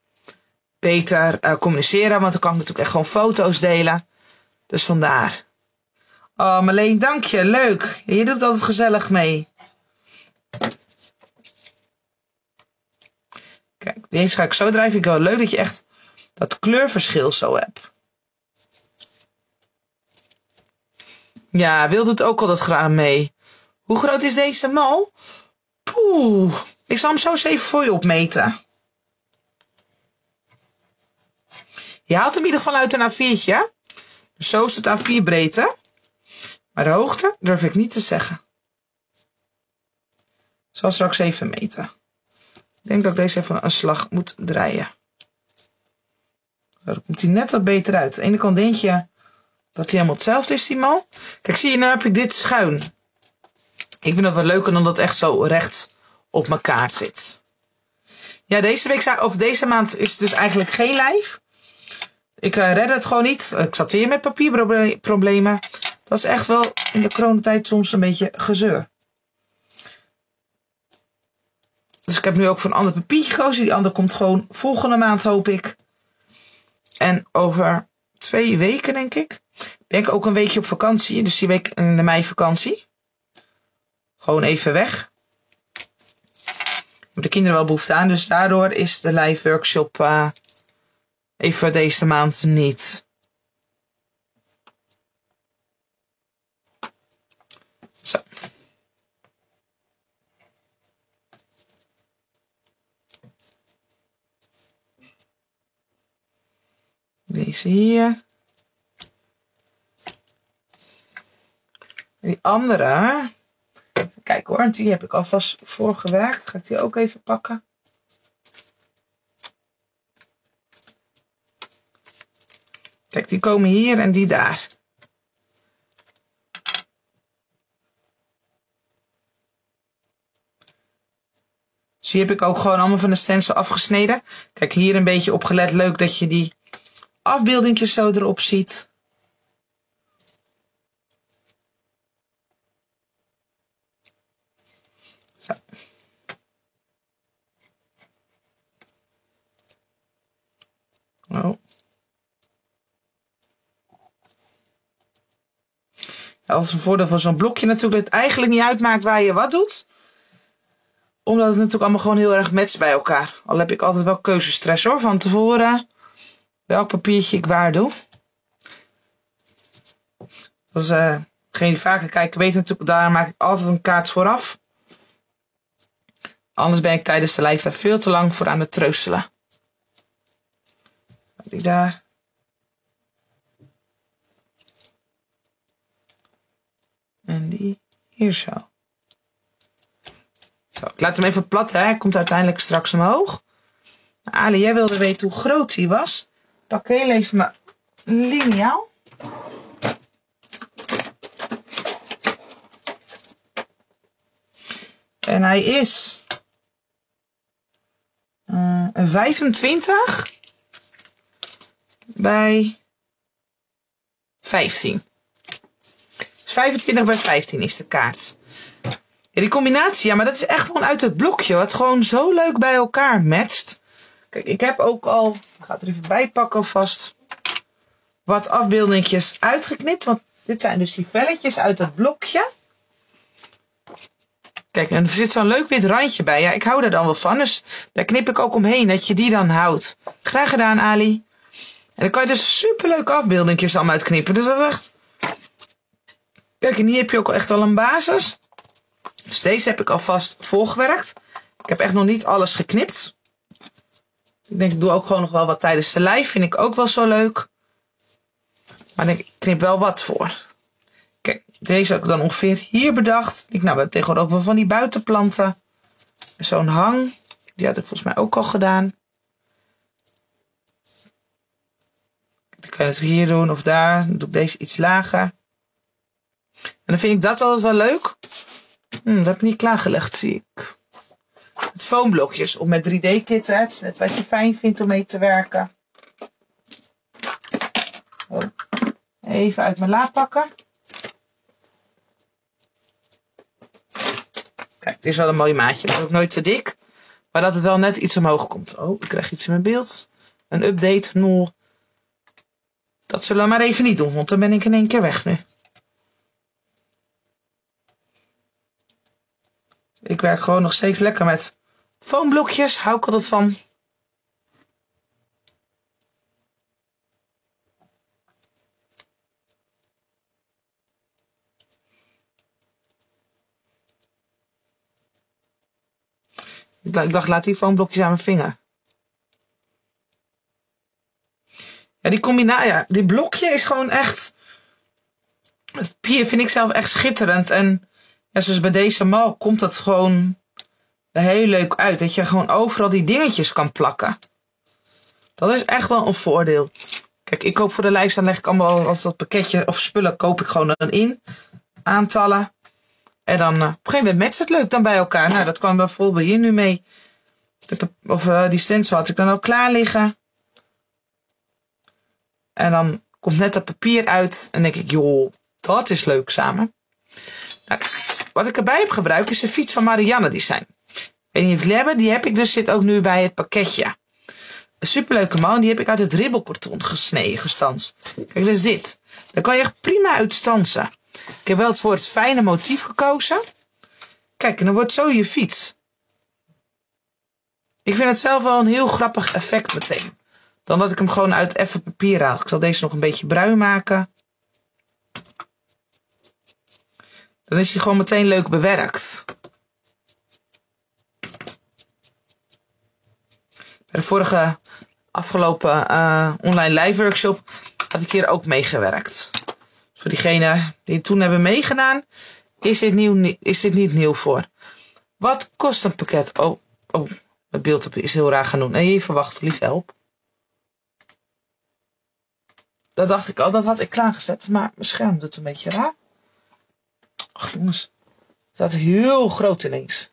beter communiceren. Want dan kan ik natuurlijk echt gewoon foto's delen. Dus vandaar. Oh, Marleen, dank je. Leuk. Je doet altijd gezellig mee. Kijk, deze ga ik zo drijven. Ik wel leuk dat je echt dat kleurverschil zo hebt. Ja, wil doet ook altijd graag mee. Hoe groot is deze mal? Poeh, ik zal hem zo eens even voor je opmeten. Je haalt hem in ieder geval uit een A4'tje. Dus zo is het A4 breedte. Maar de hoogte durf ik niet te zeggen. Zal straks even meten. Ik denk dat ik deze even een slag moet draaien. Dan komt hij net wat beter uit. Aan de ene kant denk je dat hij helemaal hetzelfde is, die mal. Kijk, zie je, nu heb ik dit schuin. Ik vind het wel leuker dan dat echt zo recht op kaart zit. Ja, deze week, of deze maand is het dus eigenlijk geen lijf. Ik uh, redde het gewoon niet. Ik zat weer met papierproblemen. Dat is echt wel in de coronatijd soms een beetje gezeur. Dus ik heb nu ook voor een ander papiertje gekozen. Die ander komt gewoon volgende maand, hoop ik. En over twee weken, denk ik, ben ik ook een weekje op vakantie. Dus die week in de meivakantie. Gewoon even weg. Hebben de kinderen wel behoefte aan. Dus daardoor is de live workshop uh, even deze maand niet. Zo. Deze hier. Die andere. Kijk hoor, die heb ik alvast voorgewerkt. Ga ik die ook even pakken. Kijk, die komen hier en die daar. Dus die heb ik ook gewoon allemaal van de stencil afgesneden. Kijk, hier een beetje opgelet. Leuk dat je die afbeeldingjes zo erop ziet. Zo. Oh. Is een voordeel van zo'n blokje natuurlijk. Het eigenlijk niet uitmaakt waar je wat doet. Omdat het natuurlijk allemaal gewoon heel erg matcht bij elkaar. Al heb ik altijd wel keuzestress hoor. Van tevoren welk papiertje ik waar doe. Dus uh, die vaker kijken weten natuurlijk, daar maak ik altijd een kaart vooraf. Anders ben ik tijdens de live daar veel te lang voor aan het treuzelen. Die daar. En die hier zo. Zo, ik laat hem even plat, hè. Hij komt uiteindelijk straks omhoog. Ali, jij wilde weten hoe groot hij was pak heel even mijn liniaal. En hij is uh, een 25 bij 15. Dus 25 bij 15 is de kaart. Die combinatie, ja, maar dat is echt gewoon uit het blokje. Wat gewoon zo leuk bij elkaar matcht. Kijk, ik heb ook al, ik ga het er even bij pakken alvast, wat afbeeldingjes uitgeknipt. Want dit zijn dus die velletjes uit het blokje. Kijk, en er zit zo'n leuk wit randje bij. Ja, ik hou er dan wel van. Dus daar knip ik ook omheen, dat je die dan houdt. Graag gedaan, Ali. En dan kan je dus superleuke afbeeldingjes allemaal uitknippen. Dus dat is echt... Kijk, en hier heb je ook echt al een basis. Dus deze heb ik alvast volgewerkt. Ik heb echt nog niet alles geknipt. Ik denk, ik doe ook gewoon nog wel wat tijdens de lijf. Vind ik ook wel zo leuk. Maar ik knip wel wat voor. Kijk, deze heb ik dan ongeveer hier bedacht. Ik, nou, we hebben tegenwoordig ook wel van die buitenplanten. Zo'n hang. Die had ik volgens mij ook al gedaan. Dan kan je het hier doen of daar. Dan doe ik deze iets lager. En dan vind ik dat altijd wel leuk. Hm, dat heb ik niet klaargelegd, zie ik. Het foamblokjes om met 3D-kitten. net wat je fijn vindt om mee te werken. Oh. Even uit mijn la pakken. Kijk, dit is wel een mooi maatje. Maar ook nooit te dik. Maar dat het wel net iets omhoog komt. Oh, ik krijg iets in mijn beeld. Een update, nul. Dat zullen we maar even niet doen, want dan ben ik in één keer weg nu. Ik werk gewoon nog steeds lekker met foamblokjes. Hou ik altijd van. Ik dacht, laat die foamblokjes aan mijn vinger. Ja, die combinatie, ja, die blokje is gewoon echt. Papier vind ik zelf echt schitterend. En ja, zoals bij deze mal komt dat gewoon heel leuk uit. Dat je gewoon overal die dingetjes kan plakken. Dat is echt wel een voordeel. Kijk, ik koop voor de lijst, dan leg ik allemaal als dat pakketje of spullen koop ik gewoon dan in. Aantallen. En dan uh, op een gegeven moment matcht het leuk dan bij elkaar. Nou, dat kwam bijvoorbeeld hier nu mee. of uh, die stencil had ik dan al klaar liggen. En dan komt net dat papier uit. En denk ik, joh, dat is leuk samen. Wat ik erbij heb gebruikt is de fiets van Marianne Design. Of jullie hebben, die heb ik dus zit ook nu bij het pakketje. Een superleuke man, die heb ik uit het ribbelkarton gesneden, gestanst. Kijk, dat is dit. Daar kan je echt prima uit stansen. Ik heb wel het voor het fijne motief gekozen. Kijk, en dan wordt zo je fiets. Ik vind het zelf wel een heel grappig effect meteen. Dan dat ik hem gewoon uit effen papier haal. Ik zal deze nog een beetje bruin maken. Dan is hij gewoon meteen leuk bewerkt. Bij de vorige afgelopen uh, online live workshop had ik hier ook meegewerkt. Voor diegenen die het toen hebben meegedaan, is dit, nieuw, is dit niet nieuw voor. Wat kost een pakket? Oh, oh mijn beeld is heel raar doen. Nee, even wachten, lief help. Dat dacht ik al, dat had ik klaargezet, maar mijn scherm doet een beetje raar. Ach jongens, staat heel groot ineens.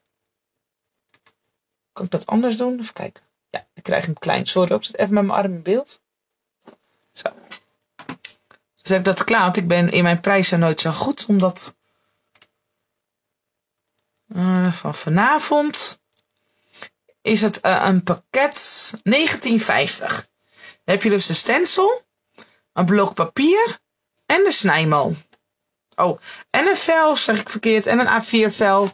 Kan ik dat anders doen? Even kijken. Ja, ik krijg hem klein. Sorry, ik zet even met mijn arm in beeld. Zo. Dus heb ik dat klaar, want ik ben in mijn prijzen nooit zo goed, omdat uh, van vanavond is het uh, een pakket 1950. Dan heb je dus de stencil, een blok papier en de snijmal. Oh, en een vel, zeg ik verkeerd, en een A4 vel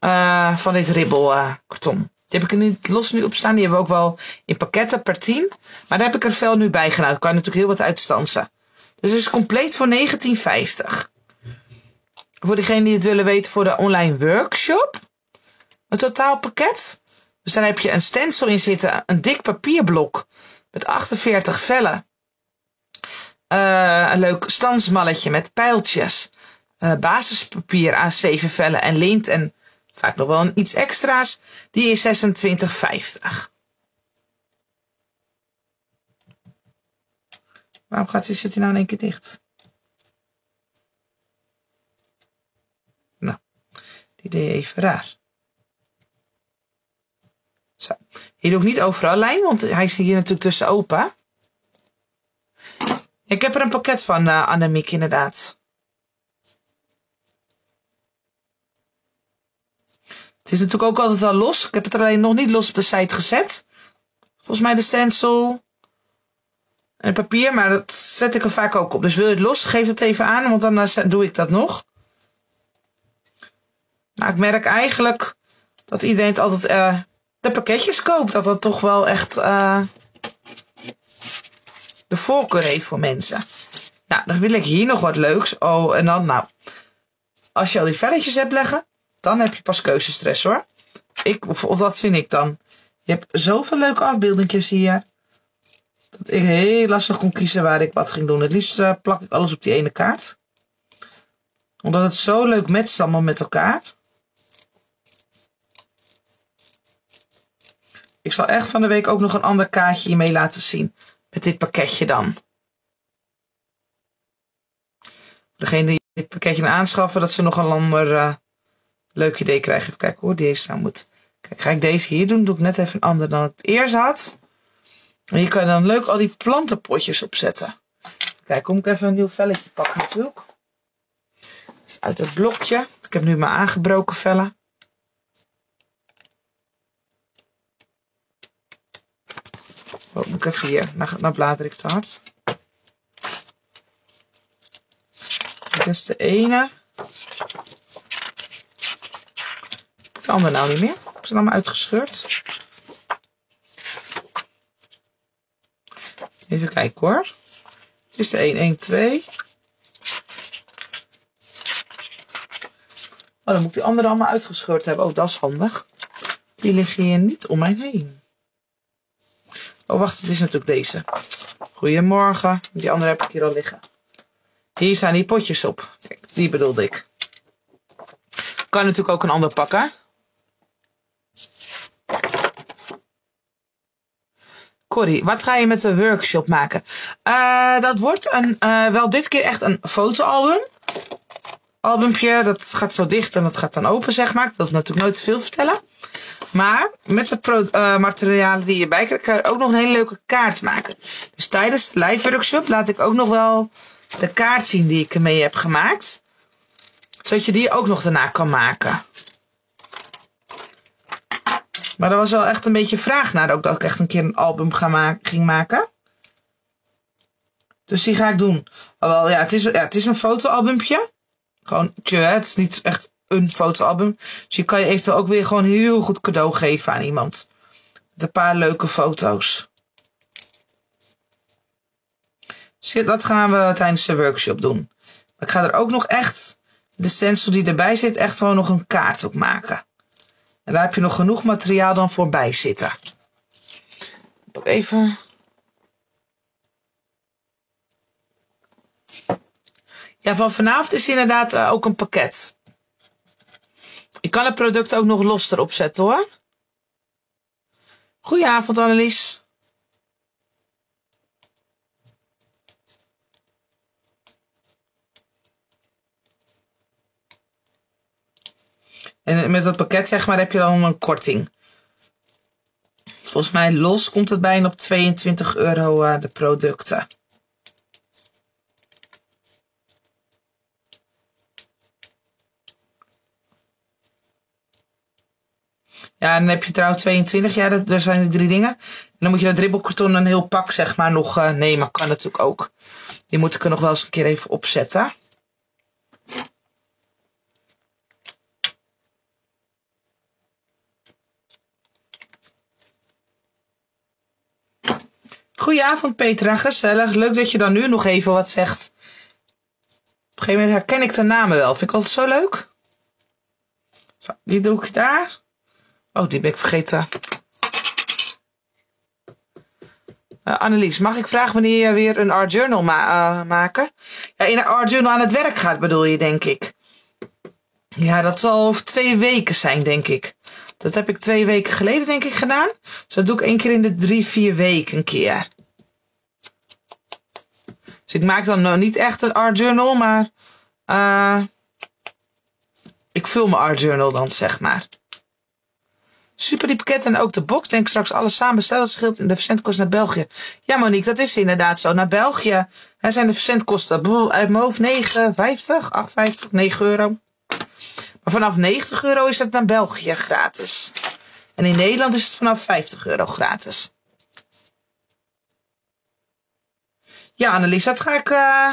uh, van dit ribbelkarton. Die heb ik er niet los nu op staan. Die hebben we ook wel in pakketten per 10. Maar daar heb ik er vel nu bij gedaan. Dan kan natuurlijk heel wat uitstansen. Dus het is compleet voor 1950. Voor degenen die het willen weten voor de online workshop. Een totaalpakket. Dus dan heb je een stencil in zitten. Een dik papierblok. Met 48 vellen. Uh, een leuk stansmalletje met pijltjes. Uh, basispapier aan 7 vellen en lint en vaak nog wel iets extra's. Die is 26,50. Waarom gaat, zit hij nou in één keer dicht? Nou, die deed even raar. Zo. Hier doe ik niet overal lijn, want hij is hier natuurlijk tussen open. Ik heb er een pakket van, uh, Annemiek, inderdaad. Het is natuurlijk ook altijd wel los. Ik heb het alleen nog niet los op de site gezet. Volgens mij de stencil en papier, maar dat zet ik er vaak ook op. Dus wil je het los, geef het even aan, want dan eh, doe ik dat nog. Nou, ik merk eigenlijk dat iedereen het altijd uh, de pakketjes koopt. Dat dat toch wel echt de voorkeur heeft voor mensen. Nou, dan wil ik hier nog wat leuks. Oh, en dan, nou, als je al die velletjes hebt leggen, dan heb je pas keuzestress hoor. Ik, of, of vind ik dan. Je hebt zoveel leuke afbeeldingjes hier. Dat ik heel lastig kon kiezen waar ik wat ging doen. Het liefst uh, plak ik alles op die ene kaart. Omdat het zo leuk matcht allemaal met elkaar. Ik zal echt van de week ook nog een ander kaartje mee laten zien. Met dit pakketje dan. Degene die dit pakketje aanschaffen, dat ze nog een ander uh, leuk idee krijgen. Even kijken hoe deze nou moet. Kijk, ga ik deze hier doen? Doe ik net even een ander dan het eerst had. En hier kan je dan leuk al die plantenpotjes opzetten. Kijk, kom ik even een nieuw velletje pakken natuurlijk. Dus uit het blokje. Ik heb nu mijn aangebroken vellen. Even hier. Nou, nou blader ik te hard. Dit is de ene. De andere nou niet meer. Ik ze allemaal uitgescheurd. Even kijken hoor. Dit is de 112. Oh, dan moet ik die andere allemaal uitgescheurd hebben. Oh, dat is handig. Die liggen hier niet om mij heen. Oh, wacht, het is natuurlijk deze. Goedemorgen. Die andere heb ik hier al liggen. Hier staan die potjes op. Kijk, die bedoelde ik. Kan natuurlijk ook een ander pakken. Corrie, wat ga je met de workshop maken? Uh, dat wordt een, uh, wel dit keer echt een fotoalbum. Albumpje, dat gaat zo dicht en dat gaat dan open, zeg maar. Ik wil natuurlijk nooit te veel vertellen. Maar met het uh, materialen die je bij krijgt, kan je ook nog een hele leuke kaart maken. Dus tijdens de live workshop laat ik ook nog wel de kaart zien die ik ermee heb gemaakt. Zodat je die ook nog daarna kan maken. Maar er was wel echt een beetje vraag naar ook dat ik echt een keer een album ga ma ging maken. Dus die ga ik doen. Alhoewel, ja, het is, ja, het is een fotoalbumpje. Gewoon, tje, het is niet echt een fotoalbum. Dus je kan je eventueel ook weer gewoon heel goed cadeau geven aan iemand. Met een paar leuke foto's. Dus dat gaan we tijdens de workshop doen. Ik ga er ook nog echt, de stencil die erbij zit, echt gewoon nog een kaart op maken. En daar heb je nog genoeg materiaal dan voorbij zitten. Ook even. Ja, van vanavond is inderdaad uh, ook een pakket. Ik kan het product ook nog los erop zetten hoor. Goedenavond Annelies. En met dat pakket zeg maar heb je dan een korting. Volgens mij los komt het bijna op 22 euro uh, de producten. Ja, en dan heb je trouwens 22, ja, dat, daar zijn de drie dingen. En dan moet je dat dribbelkarton een heel pak, zeg maar, nog uh, nemen. Kan natuurlijk ook. Die moet ik er nog wel eens een keer even opzetten. Goedenavond Petra, gezellig. Leuk dat je dan nu nog even wat zegt. Op een gegeven moment herken ik de namen wel. Vind ik altijd zo leuk. Zo, die doe ik daar. Oh, die ben ik vergeten. Uh, Annelies, mag ik vragen wanneer je weer een art journal ma uh, maken? Ja, in een art journal aan het werk gaat bedoel je, denk ik. Ja, dat zal over twee weken zijn, denk ik. Dat heb ik twee weken geleden, denk ik, gedaan. Dus dat doe ik één keer in de drie, vier weken een keer. Dus ik maak dan nog niet echt een art journal, maar uh, ik vul mijn art journal dan, zeg maar. Super die pakketten en ook de box. Denk straks alles samen bestellen. scheelt in de verzendkosten naar België. Ja, Monique, dat is inderdaad zo. Naar België zijn de verzendkosten uit mijn hoofd 9,50, 8,50, 9 euro. Maar vanaf 90 euro is het naar België gratis. En in Nederland is het vanaf 50 euro gratis. Ja, Annelies, dat ga ik. Uh...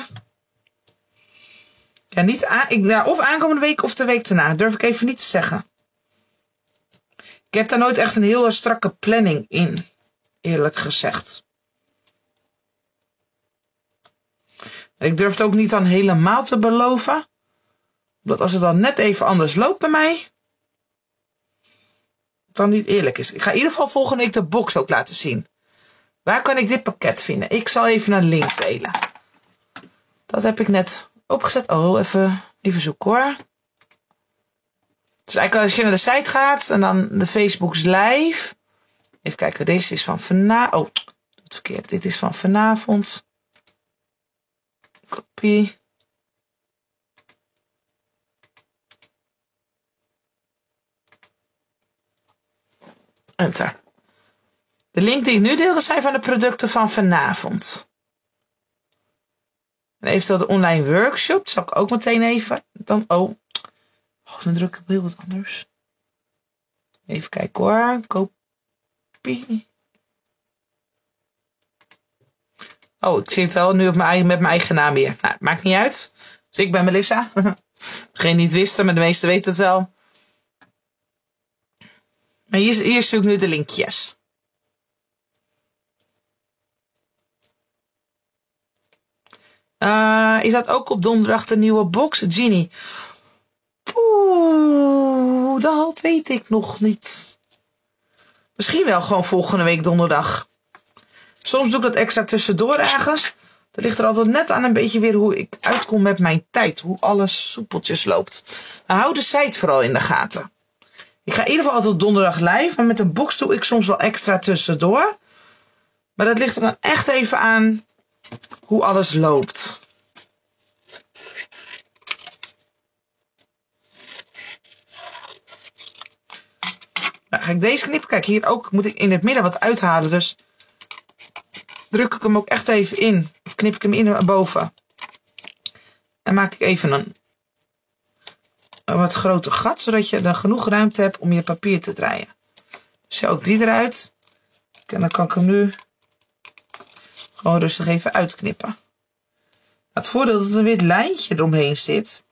Ja, niet ik, of aankomende week of de week daarna. Durf ik even niet te zeggen. Ik heb daar nooit echt een heel strakke planning in, eerlijk gezegd. Ik durf het ook niet dan helemaal te beloven. Omdat als het dan net even anders loopt bij mij, dan niet eerlijk is. Ik ga in ieder geval volgende week de box ook laten zien. Waar kan ik dit pakket vinden? Ik zal even een link delen. Dat heb ik net opgezet. Oh, even, even zoeken hoor. Dus eigenlijk als je naar de site gaat en dan de Facebook's live. Even kijken, deze is van vanavond. Oh, het verkeerd. Dit is van vanavond. Kopie. Enter. De link die ik nu deel, zijn van de producten van vanavond. En eventueel de online workshop, zal ik ook meteen even. Dan, oh, oh dan druk ik op heel wat anders. Even kijken hoor. Kopie. Oh, ik zie het wel nu op mijn met mijn eigen naam hier. Nou, maakt niet uit. Dus ik ben Melissa. Degene die het wisten, maar de meesten weten het wel. Maar hier, hier zoek ik nu de linkjes. Uh, is dat ook op donderdag de nieuwe box, Genie? Oeh, dat weet ik nog niet. Misschien wel gewoon volgende week donderdag. Soms doe ik dat extra tussendoor ergens. Dat ligt er altijd net aan een beetje weer hoe ik uitkom met mijn tijd. Hoe alles soepeltjes loopt. Maar hou de site vooral in de gaten. Ik ga in ieder geval altijd donderdag live. Maar met de box doe ik soms wel extra tussendoor. Maar dat ligt er dan echt even aan hoe alles loopt. Ga ik deze knippen. Kijk, hier ook moet ik in het midden wat uithalen. Dus druk ik hem ook echt even in. Of knip ik hem in boven. En maak ik even een, wat groter gat. Zodat je dan genoeg ruimte hebt om je papier te draaien. Dus ja, ook die eruit. En dan kan ik hem nu gewoon rustig even uitknippen. Het voordeel dat er een wit lijntje eromheen zit,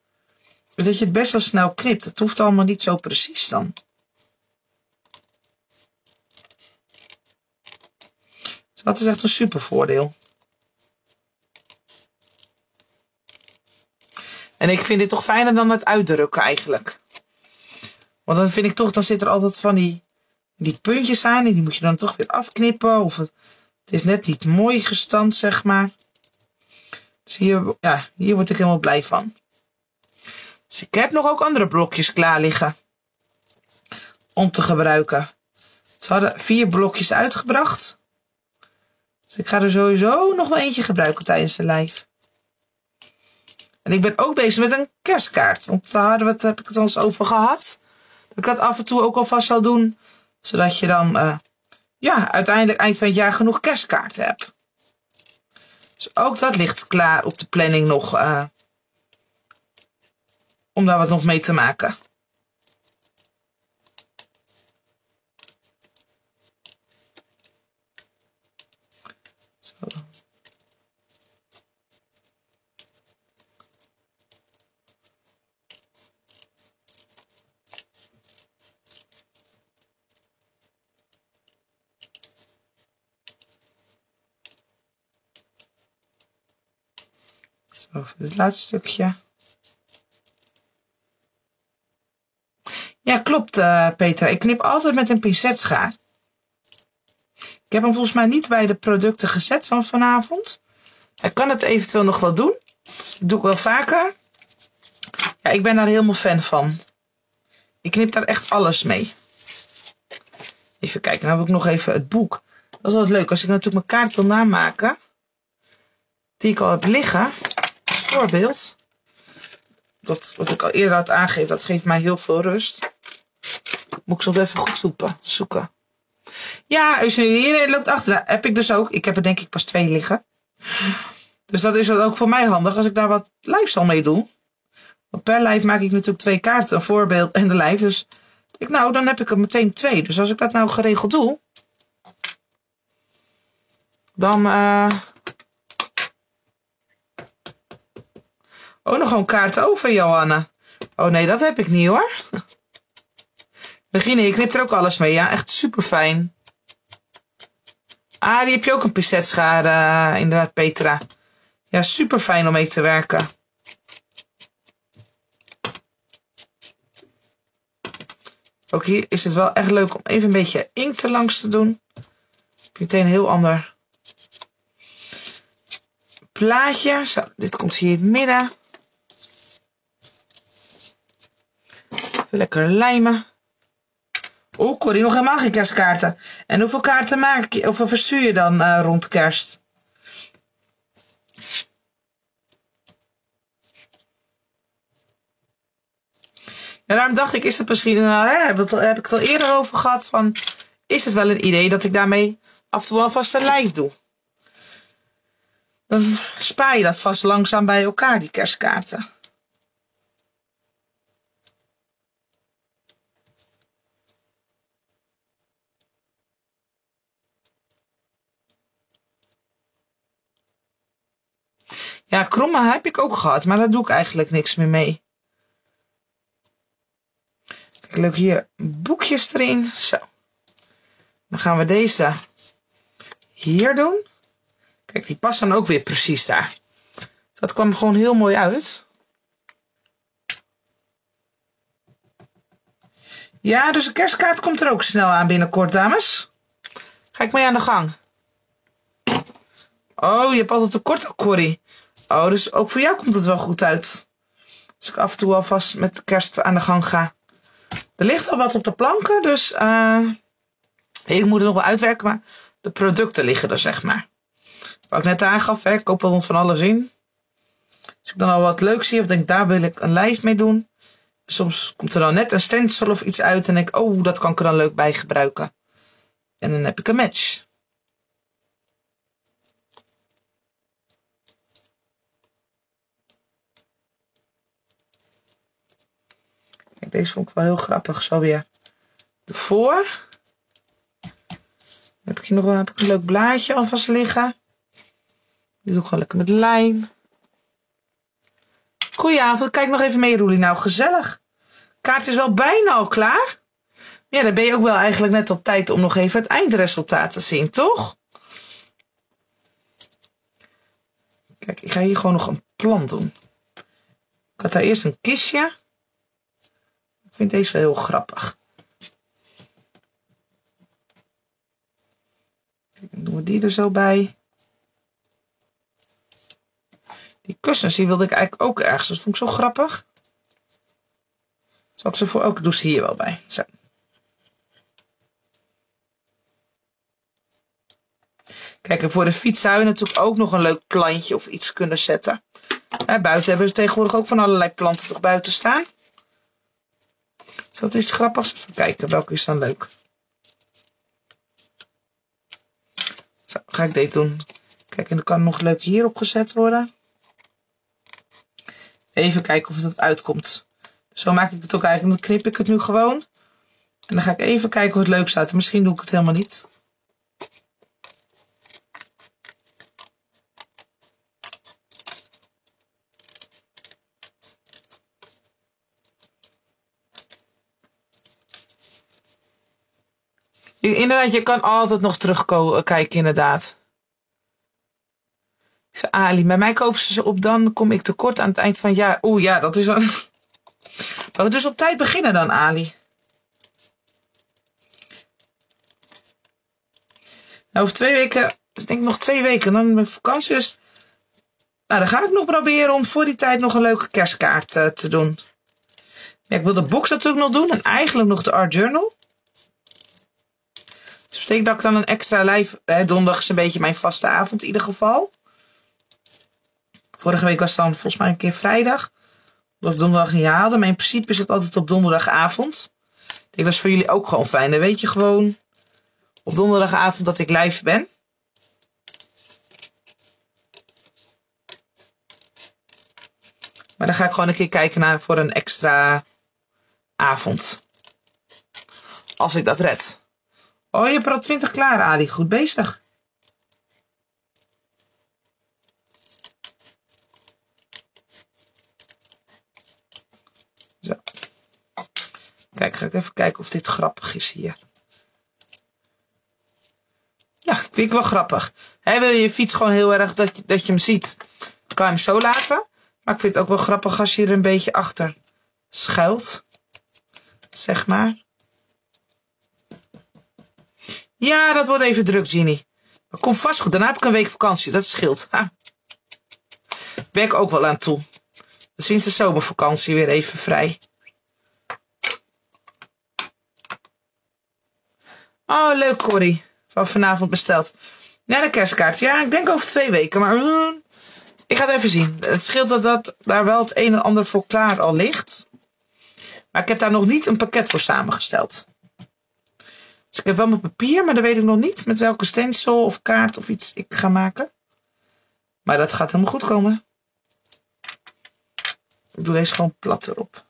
dat je het best wel snel knipt. Het hoeft allemaal niet zo precies dan. Dat is echt een super voordeel. En ik vind dit toch fijner dan het uitdrukken eigenlijk. Want dan vind ik toch, dan zit er altijd van die, die puntjes aan. En die moet je dan toch weer afknippen. Of het, het is net niet mooi gestand, zeg maar. Dus hier, ja, hier word ik helemaal blij van. Dus ik heb nog ook andere blokjes klaar liggen. Om te gebruiken. Ze hadden vier blokjes uitgebracht. Dus ik ga er sowieso nog wel eentje gebruiken tijdens de live. En ik ben ook bezig met een kerstkaart. Want daar het, heb ik het al eens over gehad. Dat ik dat af en toe ook alvast zal doen. Zodat je dan... Uh, ja, uiteindelijk eind van het jaar genoeg kerstkaarten heb. Dus ook dat ligt klaar op de planning nog. Uh, om daar wat nog mee te maken. Over het laatste stukje. Ja, klopt, uh, Petra. Ik knip altijd met een pincetschaar. Ik heb hem volgens mij niet bij de producten gezet van vanavond. Ik kan het eventueel nog wel doen. Dat doe ik wel vaker. Ja, ik ben daar helemaal fan van. Ik knip daar echt alles mee. Even kijken, dan heb ik nog even het boek. Dat is wel leuk. Als ik natuurlijk mijn kaart wil namaken, die ik al heb liggen, voorbeeld. Dat, wat ik al eerder had aangegeven, dat geeft mij heel veel rust. Moet ik zo even goed zoeken. zoeken. Ja, als je hier loopt achter, heb ik dus ook. Ik heb er denk ik pas twee liggen. Dus dat is ook voor mij handig als ik daar wat lives al mee doe. per lijf maak ik natuurlijk twee kaarten. Een voorbeeld en de lijf. Dus ik, nou, dan heb ik er meteen twee. Dus als ik dat nou geregeld doe. Dan... eh Oh, nog gewoon kaart over, Johanna. Oh nee, dat heb ik niet hoor. Regine, je knipt er ook alles mee. Ja, echt super fijn. Ah, die heb je ook een pincetschade, uh, inderdaad, Petra. Ja, super fijn om mee te werken. Ook hier is het wel echt leuk om even een beetje inkt langs te doen. Heb meteen een heel ander plaatje. Zo, dit komt hier in het midden. Lekker lijmen. Oeh, Corrie, nog helemaal geen kerstkaarten. En hoeveel kaarten maak je, of verstuur je dan uh, rond kerst? En daarom dacht ik, is het misschien, het, heb ik het al eerder over gehad, van, is het wel een idee dat ik daarmee af en toe alvast een lijst doe? Dan spaar je dat vast langzaam bij elkaar, die kerstkaarten. Ja, kromme heb ik ook gehad, maar daar doe ik eigenlijk niks meer mee. Kijk, leuk hier boekjes erin. Zo. Dan gaan we deze hier doen. Kijk, die past dan ook weer precies daar. Dat kwam gewoon heel mooi uit. Ja, dus de kerstkaart komt er ook snel aan binnenkort, dames. Ga ik mee aan de gang. Oh, je hebt altijd tekort, Corrie. Oh, dus ook voor jou komt het wel goed uit. Als ik af en toe alvast met kerst aan de gang ga. Er ligt al wat op de planken, dus uh, ik moet het nog wel uitwerken, maar de producten liggen er, zeg maar. Wat ik net aangaf, hè, ik koop wel van alles in. Als ik dan al wat leuk zie of denk, daar wil ik een lijst mee doen. Soms komt er dan net een stencil of iets uit en denk ik, oh, dat kan ik er dan leuk bij gebruiken. En dan heb ik een match. Kijk, deze vond ik wel heel grappig. Zo weer ervoor. Dan heb ik hier nog wel een leuk blaadje alvast liggen. Die doe ik gewoon lekker met lijm. Goedenavond, kijk nog even mee, Roelie. Nou, gezellig. Kaart is wel bijna al klaar. Ja, dan ben je ook wel eigenlijk net op tijd om nog even het eindresultaat te zien, toch? Kijk, ik ga hier gewoon nog een plant doen. Ik had daar eerst een kistje. Ik vind deze wel heel grappig. Dan doen we die er zo bij. Die kussens, die wilde ik eigenlijk ook ergens. Dat vond ik zo grappig. Zal ik ze voor ook doe ze hier wel bij. Zo. Kijk, en voor de fiets zou je natuurlijk ook nog een leuk plantje of iets kunnen zetten. buiten hebben ze tegenwoordig ook van allerlei planten toch buiten staan. Is dat iets grappigs? Even kijken, welke is dan leuk? Zo, ga ik dit doen. Kijk, en dan kan nog leuk hierop gezet worden. Even kijken of het uitkomt. Zo maak ik het ook eigenlijk. Dan knip ik het nu gewoon. En dan ga ik even kijken hoe het leuk staat. Misschien doe ik het helemaal niet. Inderdaad, je kan altijd nog terugkijken, inderdaad. Ali, bij mij kopen ze ze op, dan kom ik tekort aan het eind van het jaar. Oeh, ja, dat is dan... Maar we dus op tijd beginnen dan, Ali. Nou, over twee weken, ik denk nog twee weken, dan mijn vakantie is... Nou, dan ga ik nog proberen om voor die tijd nog een leuke kerstkaart uh, te doen. Ja, ik wil de box natuurlijk nog doen en eigenlijk nog de art journal. Betekent dat ik dan een extra live, eh, donderdag is een beetje mijn vaste avond in ieder geval. Vorige week was dan volgens mij een keer vrijdag. Omdat ik donderdag niet haalde. Maar in principe is het altijd op donderdagavond. Ik is voor jullie ook gewoon fijn. Dan weet je gewoon op donderdagavond dat ik live ben. Maar dan ga ik gewoon een keer kijken naar voor een extra avond. Als ik dat red. Oh, je hebt er al 20 klaar, Ali. Goed bezig. Zo. Kijk, ga ik even kijken of dit grappig is hier. Ja, vind ik wel grappig. He, wil je je fiets gewoon heel erg dat, je, dat je hem ziet, kan je hem zo laten. Maar ik vind het ook wel grappig als je er een beetje achter schuilt. Zeg maar. Ja, dat wordt even druk, Ginny. Maar kom vast goed. Daarna heb ik een week vakantie. Dat scheelt. Ha. Ben ik ook wel aan toe. Sinds de zomervakantie weer even vrij. Oh, leuk, Corrie. Van vanavond besteld. Ja, de kerstkaart. Ja, ik denk over twee weken. Maar uh, ik ga het even zien. Het scheelt dat, dat daar wel het een en ander voor klaar al ligt. Maar ik heb daar nog niet een pakket voor samengesteld. Dus ik heb wel mijn papier, maar dan weet ik nog niet met welke stencil of kaart of iets ik ga maken. Maar dat gaat helemaal goed komen. Ik doe deze gewoon plat erop.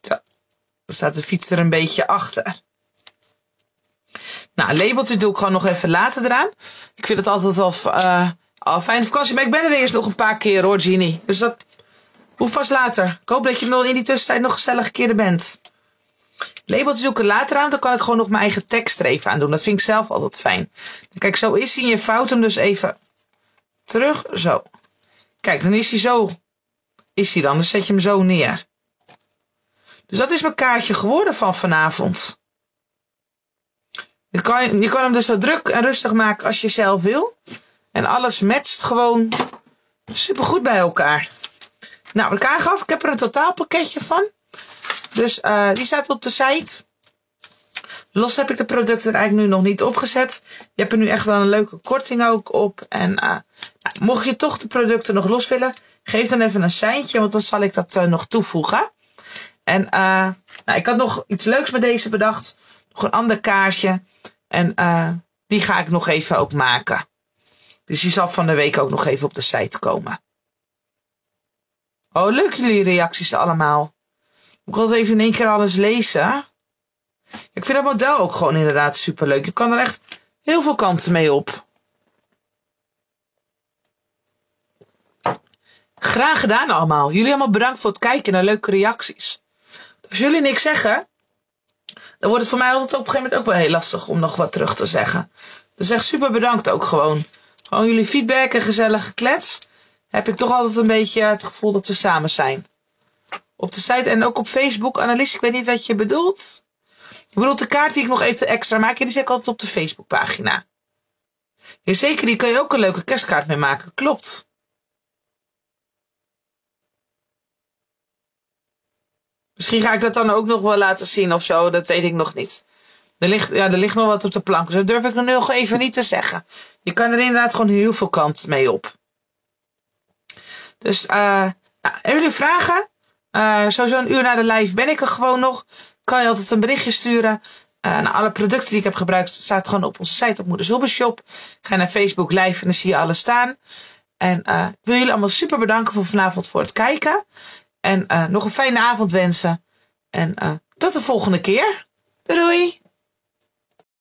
Zo. Dan staat de fiets er een beetje achter. Nou, labeltje doe ik gewoon nog even later eraan. Ik vind het altijd uh, al fijne vakantie. Maar ik ben er eerst nog een paar keer hoor, Genie. Dus dat hoeft vast later. Ik hoop dat je in die tussentijd nog gezellig keren bent. Labeltje zoeken later aan. Dan kan ik gewoon nog mijn eigen tekst er even aan doen. Dat vind ik zelf altijd fijn. Kijk, zo is hij. Je vouwt hem dus even terug. Zo. Kijk, dan is hij zo. Is hij dan. Dan zet je hem zo neer. Dus dat is mijn kaartje geworden van vanavond. Je kan, je kan hem dus zo druk en rustig maken als je zelf wil. En alles matcht gewoon super goed bij elkaar. Nou, wat ik aangaf, ik heb er een totaalpakketje van. Dus uh, die staat op de site. Los heb ik de producten er eigenlijk nu nog niet opgezet. Je hebt er nu echt wel een leuke korting ook op. En uh, mocht je toch de producten nog los willen, geef dan even een seintje, want dan zal ik dat uh, nog toevoegen. En nou, ik had nog iets leuks met deze bedacht. Nog een ander kaarsje. En die ga ik nog even ook maken. Dus die zal van de week ook nog even op de site komen. Oh, leuk jullie reacties allemaal. Ik wil even in één keer alles lezen. Ik vind dat model ook gewoon inderdaad super leuk. Je kan er echt heel veel kanten mee op. Graag gedaan allemaal. Jullie allemaal bedankt voor het kijken naar leuke reacties. Als jullie niks zeggen, dan wordt het voor mij altijd op een gegeven moment ook wel heel lastig om nog wat terug te zeggen. Dus echt super bedankt ook gewoon. Gewoon jullie feedback en gezellige klets. Heb ik toch altijd een beetje het gevoel dat we samen zijn. Op de site en ook op Facebook. Annelies, ik weet niet wat je bedoelt. Ik bedoel de kaart die ik nog even extra maak. die zet ik altijd op de Facebookpagina. Jazeker, die kan je ook een leuke kerstkaart mee maken. Klopt. Misschien ga ik dat dan ook nog wel laten zien of zo. Dat weet ik nog niet. Er ligt, ja, er ligt nog wat op de plank. Dus dat durf ik nog even niet te zeggen. Je kan er inderdaad gewoon heel veel kant mee op. Dus, uh, nou, hebben jullie vragen? Uh, sowieso een uur na de live ben ik er gewoon nog. Kan je altijd een berichtje sturen. Uh, alle producten die ik heb gebruikt staat gewoon op onze site op Moeders. Ga naar Facebook live en dan zie je alles staan. En uh, ik wil jullie allemaal super bedanken voor vanavond voor het kijken. En nog een fijne avond wensen. En tot de volgende keer. Doei doei!